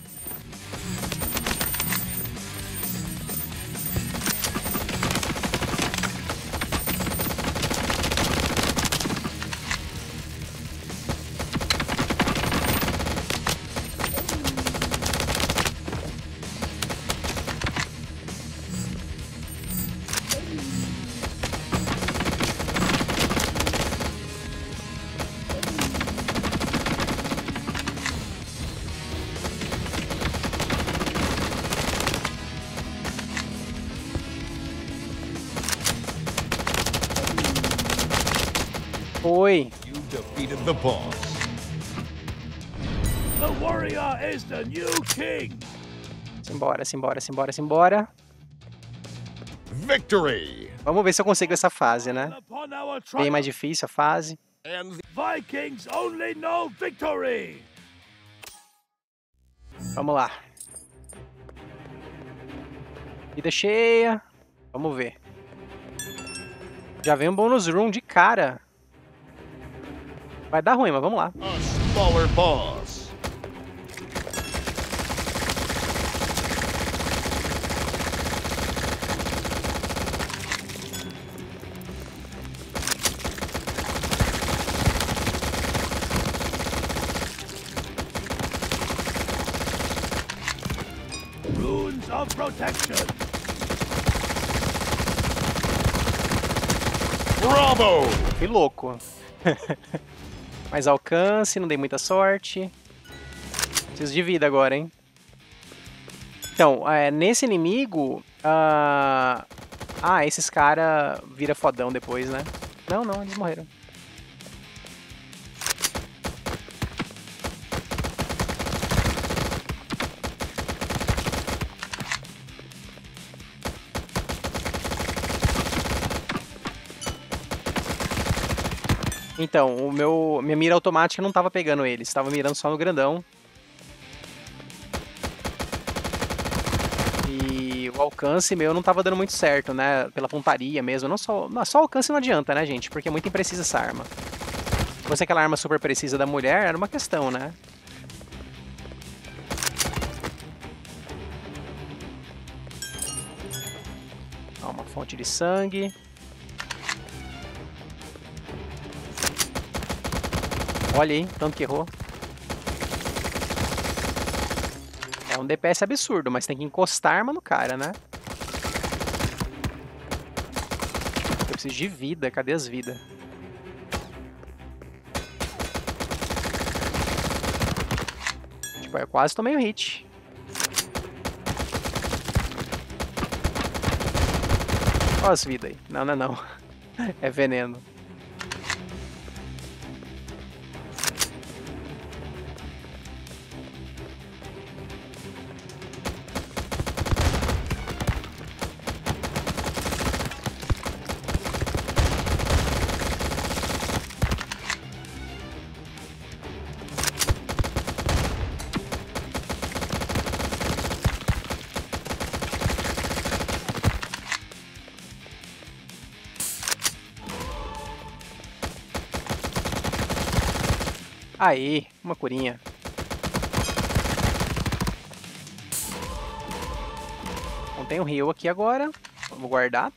Foi. You defeated the boss. The warrior is the new king. Simbora, simbora, simbora, simbora. Victory. Vamos ver se eu consigo essa fase, né? Bem mais difícil a fase. Vikings only know victory. Vamos lá. Vida cheia. Vamos ver. Já vem um bônus room de cara. Vai dar ruim, mas vamos lá. Smaller boss. Runes of protection. Bravo! Que louco. Mais alcance, não dei muita sorte. Preciso de vida agora, hein? Então, é, nesse inimigo... Uh... Ah, esses caras vira fodão depois, né? Não, não, eles morreram. Então, o meu minha mira automática não estava pegando ele, estava mirando só no grandão. E o alcance meu não estava dando muito certo, né? Pela pontaria mesmo. Não só, não, só alcance não adianta, né, gente? Porque é muito imprecisa essa arma. Se fosse aquela arma super precisa da mulher, era uma questão, né? Ó, uma fonte de sangue. Olha aí, tanto que errou. É um DPS absurdo, mas tem que encostar a arma no cara, né? Eu preciso de vida, cadê as vidas? Tipo, eu quase tomei um hit. Olha as vidas aí. Não, não é não. É veneno. Aí, uma curinha. Não tem um rio aqui agora. Vamos guardar.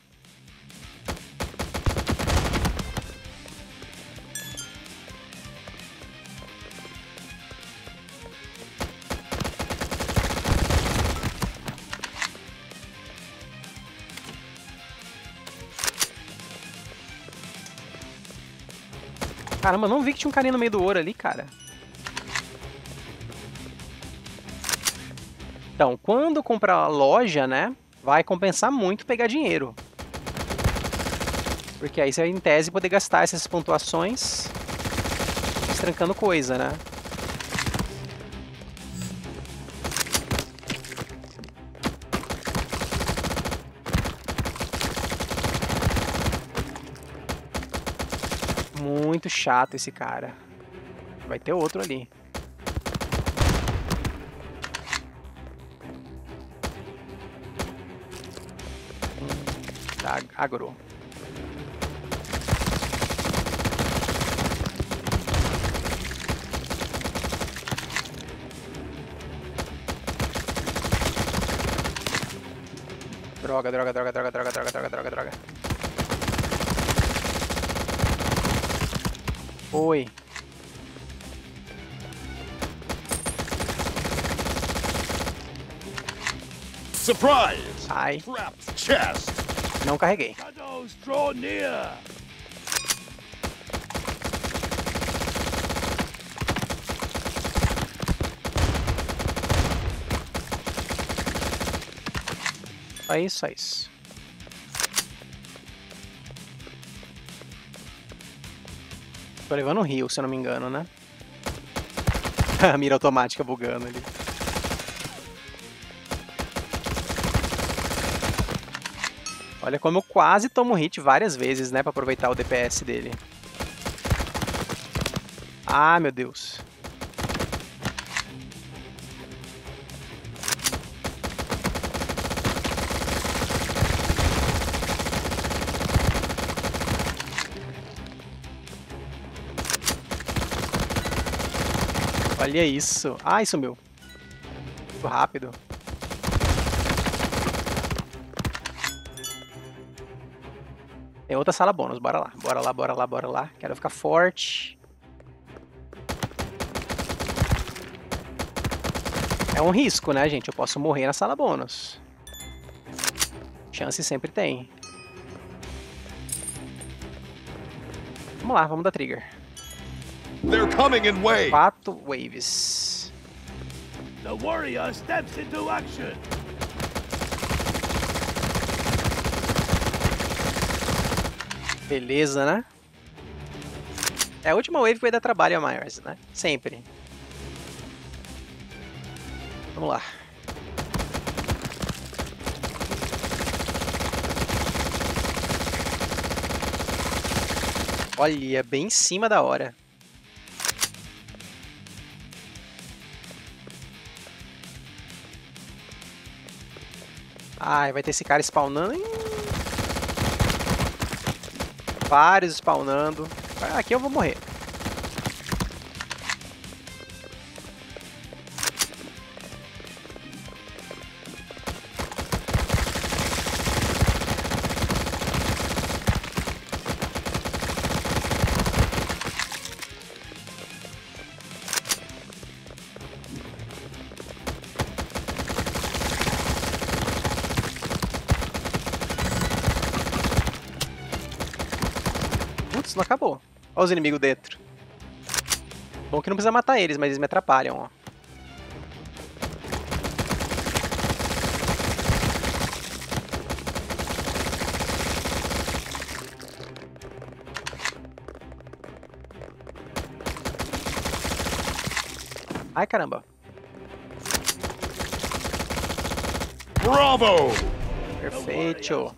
Caramba, não vi que tinha um carinha no meio do ouro ali, cara. Então, quando comprar loja, né, vai compensar muito pegar dinheiro. Porque aí você em tese, poder gastar essas pontuações estrancando coisa, né? Chato esse cara. Vai ter outro ali. Tá, agro. Droga, droga, droga, droga, droga, droga, droga, droga, droga. Oi.
Surprise!
Ai.
Chest.
Não carreguei.
Só
é isso, só isso. Tô levando um rio, se eu não me engano, né? A mira automática bugando ali. Olha como eu quase tomo hit várias vezes, né? Pra aproveitar o DPS dele. Ah, meu Deus. Olha isso. Ah, isso meu. Muito rápido. Tem outra sala bônus, bora lá. Bora lá, bora lá, bora lá. Quero ficar forte. É um risco, né, gente? Eu posso morrer na sala bônus. Chance sempre tem. Vamos lá, vamos dar trigger.
They're coming in waves.
Quatro waves.
The warrior steps into action.
Beleza, né? É a última wave que vai dar trabalho a Myers, né? Sempre. Vamos lá. Olha, bem em cima da hora. Ai, vai ter esse cara spawnando. Vários spawnando. Aqui eu vou morrer. Os inimigos dentro. Bom que não precisa matar eles, mas eles me atrapalham, ó. Ai, caramba.
Bravo!
Perfeito.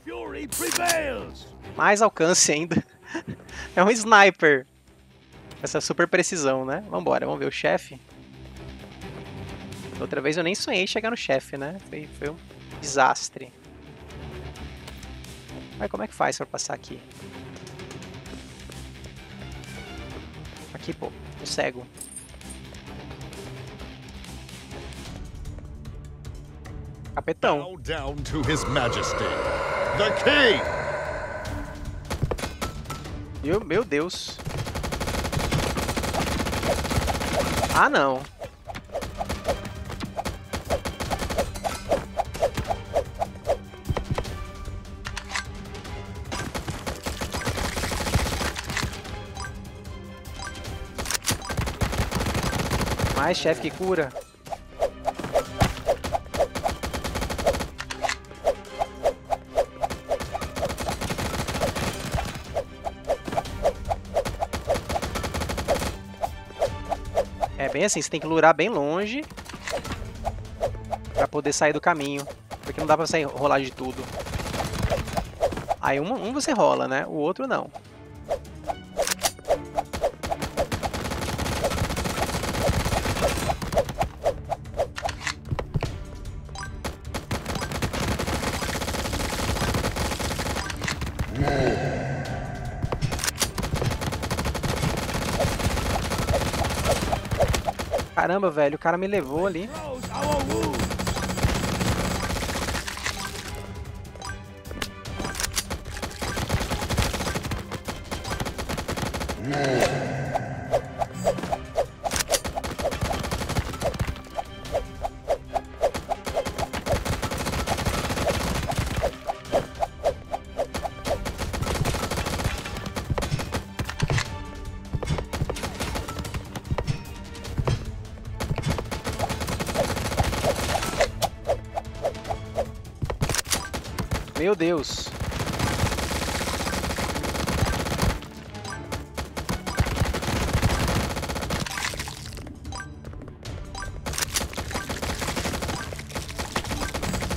Mais alcance ainda. É um sniper. Essa super precisão, né? Vambora, vamos ver o chefe. Outra vez eu nem sonhei chegar no chefe, né? Foi, foi um desastre. Mas como é que faz pra passar aqui? Aqui, pô. O cego. Capetão.
Down to his majesty, the king!
Meu, meu Deus. Ah, não. Mais chefe que cura. Bem assim, você tem que lurar bem longe pra poder sair do caminho. Porque não dá pra sair, rolar de tudo. Aí um, um você rola, né? O outro não. Caramba, velho, o cara me levou ali. Deus.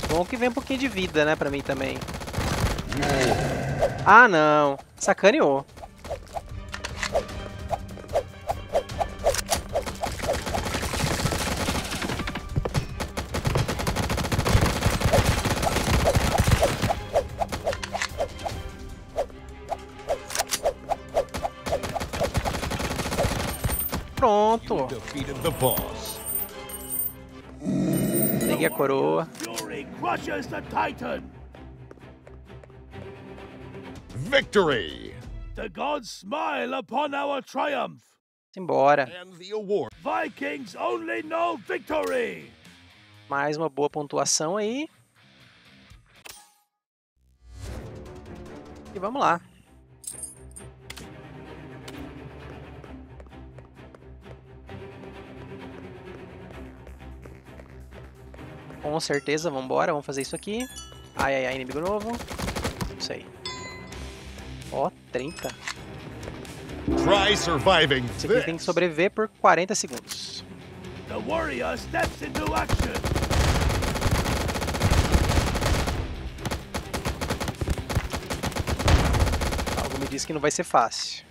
Bom que vem um pouquinho de vida, né, pra mim também. Ah, não. Sacaneou.
The boss.
Peguei a coroa.
Fury crushes the Titan.
Victory!
The gods smile upon our triumph.
Embora.
And the award.
Vikings only know victory.
Mais uma boa pontuação aí. E vamos lá. Com certeza, vamos embora, vamos fazer isso aqui. Ai, ai, ai, inimigo novo. Isso aí. Ó, 30.
Try surviving
Esse aqui tem que sobreviver por 40 segundos.
The warrior steps into action.
Algo me diz que não vai ser fácil.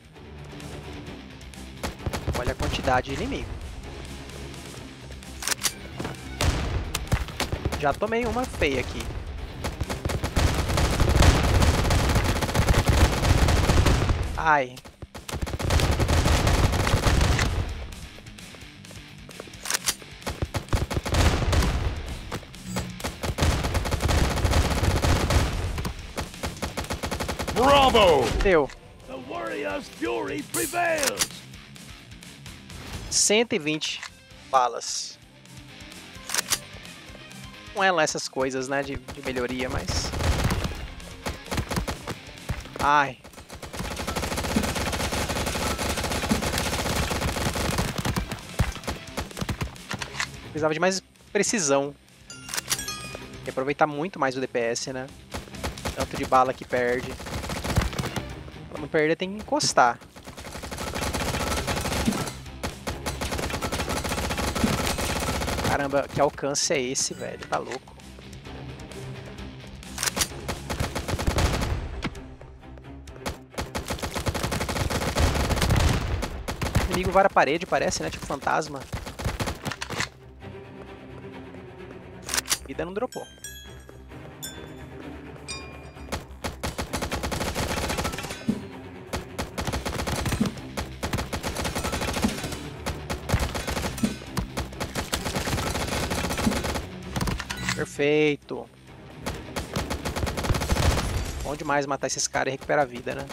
Olha a quantidade de inimigo. Já tomei uma feia aqui. Ai.
Bravo!
Deu.
The warrior's fury prevails.
120 balas com ela essas coisas, né, de, de melhoria, mas... Ai. Precisava de mais precisão. E aproveitar muito mais o DPS, né? Tanto de bala que perde. Pra não perder, tem que encostar. Caramba, que alcance é esse, velho? Tá louco. Inimigo vara parede, parece, né? Tipo fantasma. Vida não dropou. Perfeito. Bom demais matar esses caras e recuperar a vida, né?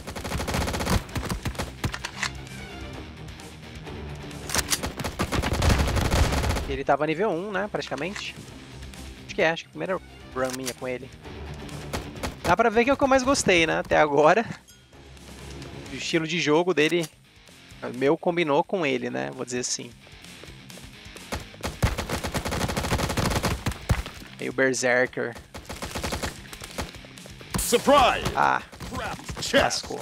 Ele tava nível 1, né, praticamente. Acho que é, acho que a primeira run minha com ele. Dá pra ver que é o que eu mais gostei, né, até agora. O estilo de jogo dele, meu combinou com ele, né, vou dizer assim. Meio Berserker.
Surprise!
Ah, lascou.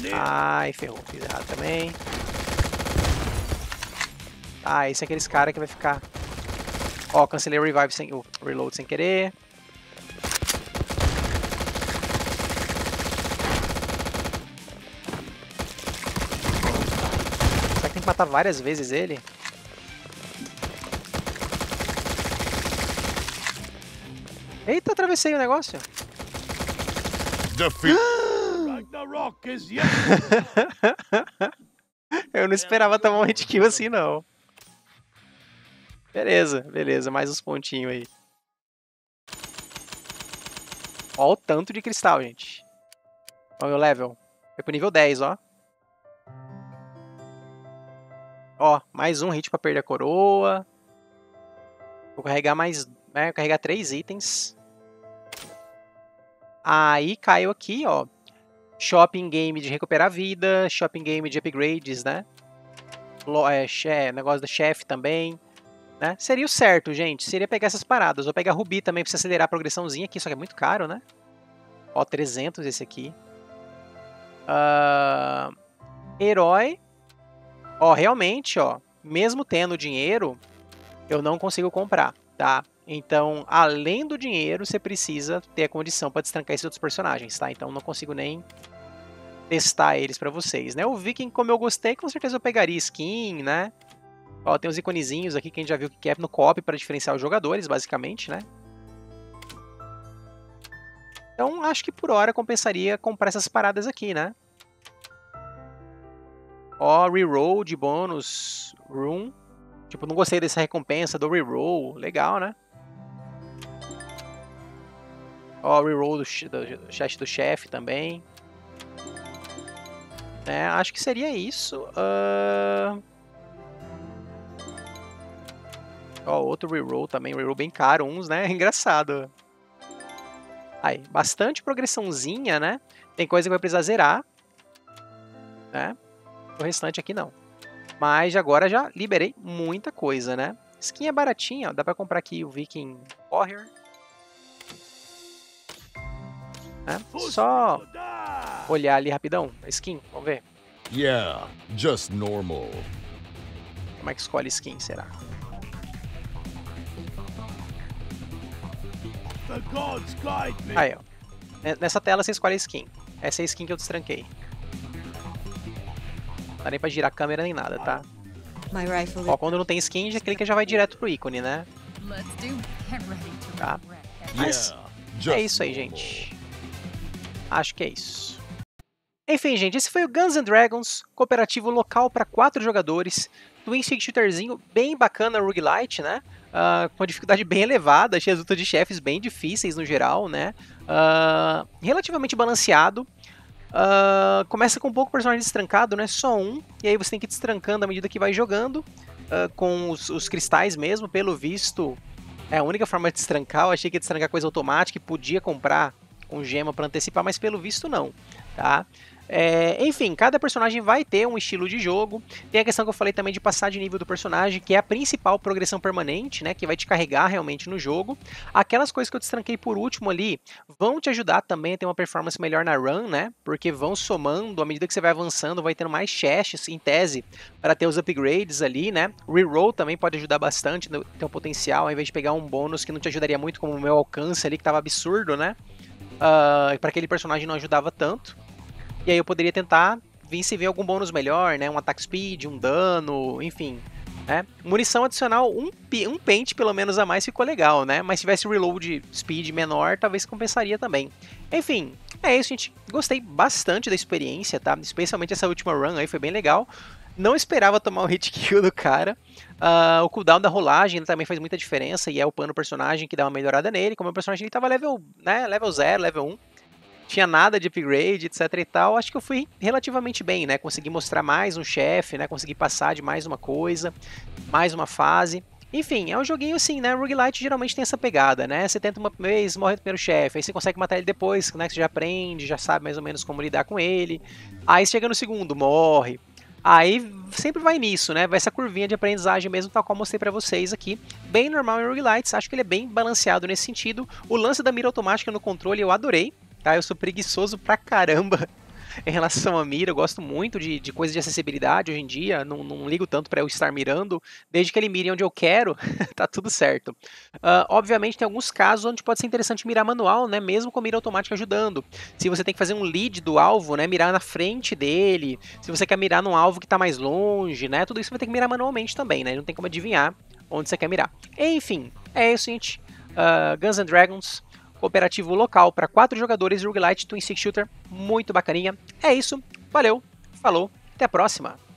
Near.
Ai, ferrou. Fiz errado também. Ah, esse é aqueles caras que vai ficar... Ó, cancelei o revive sem... o reload sem querer. Será que tem que matar várias vezes ele? Atravessei o negócio. Eu não esperava tomar um hit kill assim, não. Beleza, beleza. Mais uns pontinhos aí. Ó o tanto de cristal, gente. Ó o meu level. Foi pro nível 10, ó. Ó, mais um hit pra perder a coroa. Vou carregar mais... Né, vou carregar três itens. Aí caiu aqui, ó. Shopping game de recuperar vida, shopping game de upgrades, né? Lo- É, che- negócio da chefe também, né? Seria o certo, gente. Seria pegar essas paradas. Vou pegar Rubi também pra você acelerar a progressãozinha aqui, só que é muito caro, né? Ó, 300 esse aqui. Ah, herói. Ó, realmente, ó. Mesmo tendo dinheiro, eu não consigo comprar, tá? Então, além do dinheiro, você precisa ter a condição para destrancar esses outros personagens, tá? Então, não consigo nem testar eles para vocês, né? O Viking, como eu gostei, com certeza eu pegaria skin, né? Ó, tem os iconezinhos aqui que a gente já viu que é no copy para diferenciar os jogadores, basicamente, né? Então, acho que por hora compensaria comprar essas paradas aqui, né? Ó, reroll de bônus room. Tipo, não gostei dessa recompensa do reroll. Legal, né? Ó, reroll do, do, do chat do chefe também. É, acho que seria isso. Ah, Ó, outro reroll também, reroll bem caro, uns, né? Engraçado. Aí, bastante progressãozinha, né? Tem coisa que vai precisar zerar. Né? O restante aqui não. Mas agora já liberei muita coisa, né? Skin é baratinha, ó. Dá pra comprar aqui o Viking Warrior. Né? Só olhar ali rapidão a skin, vamos ver.
Yeah, just normal.
Como é que escolhe skin, será? Aí, ó. Nessa tela você escolhe a skin. Essa é a skin que eu destranquei. Não dá nem pra girar a câmera nem nada, tá? Ó, quando não tem skin, já clica e já vai direto pro ícone, né? Tá. Mas é isso aí, gente. Acho que é isso. Enfim, gente, esse foi o Guns N' Dragons, cooperativo local para quatro jogadores, twin stick shooterzinho bem bacana, roguelite, né? Ah, com uma dificuldade bem elevada, achei as lutas de chefes bem difíceis no geral, né? Ah, relativamente balanceado. Ah, começa com um pouco personagem destrancado, né? Só um, e aí você tem que ir destrancando à medida que vai jogando, com os, os cristais mesmo, pelo visto. É a única forma de destrancar, eu achei que ia destrancar coisa automática e podia comprar com gema para antecipar, mas pelo visto não. tá? É, enfim, cada personagem vai ter um estilo de jogo. Tem a questão que eu falei também de passar de nível do personagem, que é a principal progressão permanente, né? Que vai te carregar realmente no jogo. Aquelas coisas que eu destranquei por último ali vão te ajudar também a ter uma performance melhor na run, né? Porque vão somando, à medida que você vai avançando, vai tendo mais chests em tese para ter os upgrades ali, né? Reroll também pode ajudar bastante, tem um potencial, ao invés de pegar um bônus que não te ajudaria muito, como o meu alcance ali, que tava absurdo, né? Uh, ah, para aquele personagem não ajudava tanto. E aí eu poderia tentar vir se ver algum bônus melhor, né? Um attack speed, um dano, enfim. Né? Munição adicional, um, um pente pelo menos a mais ficou legal, né? Mas se tivesse reload speed menor, talvez compensaria também. Enfim, é isso, gente. Gostei bastante da experiência, tá? Especialmente essa última run aí, foi bem legal. Não esperava tomar um hit kill do cara. Uh, o cooldown da rolagem também faz muita diferença e é o pano personagem que dá uma melhorada nele. Como o personagem ele tava level, né, level 0, level 1 tinha nada de upgrade, etc e tal, acho que eu fui relativamente bem, né? Consegui mostrar mais um chefe, né? Consegui passar de mais uma coisa, mais uma fase. Enfim, é um joguinho assim, né? Roguelite geralmente tem essa pegada, né? Você tenta uma vez, morre no primeiro chefe, aí você consegue matar ele depois, né? Que você já aprende, já sabe mais ou menos como lidar com ele. Aí você chega no segundo, morre. Aí sempre vai nisso, né? Vai essa curvinha de aprendizagem mesmo, tal qual mostrei para vocês aqui. Bem normal em roguelites, acho que ele é bem balanceado nesse sentido. O lance da mira automática no controle eu adorei, tá? Eu sou preguiçoso pra caramba em relação à mira, eu gosto muito de, de coisas de acessibilidade hoje em dia, não, não ligo tanto para eu estar mirando, desde que ele mire onde eu quero, tá tudo certo. Uh, obviamente tem alguns casos onde pode ser interessante mirar manual, né, mesmo com mira automática ajudando. Se você tem que fazer um lead do alvo, né, mirar na frente dele, se você quer mirar num alvo que está mais longe, né, tudo isso vai ter que mirar manualmente também, né, não tem como adivinhar onde você quer mirar. Enfim, é isso, gente. Uh, Guns and Dragons cooperativo local para quatro jogadores roguelite Twin Stick Shooter, muito bacaninha. É isso, valeu, falou, até a próxima!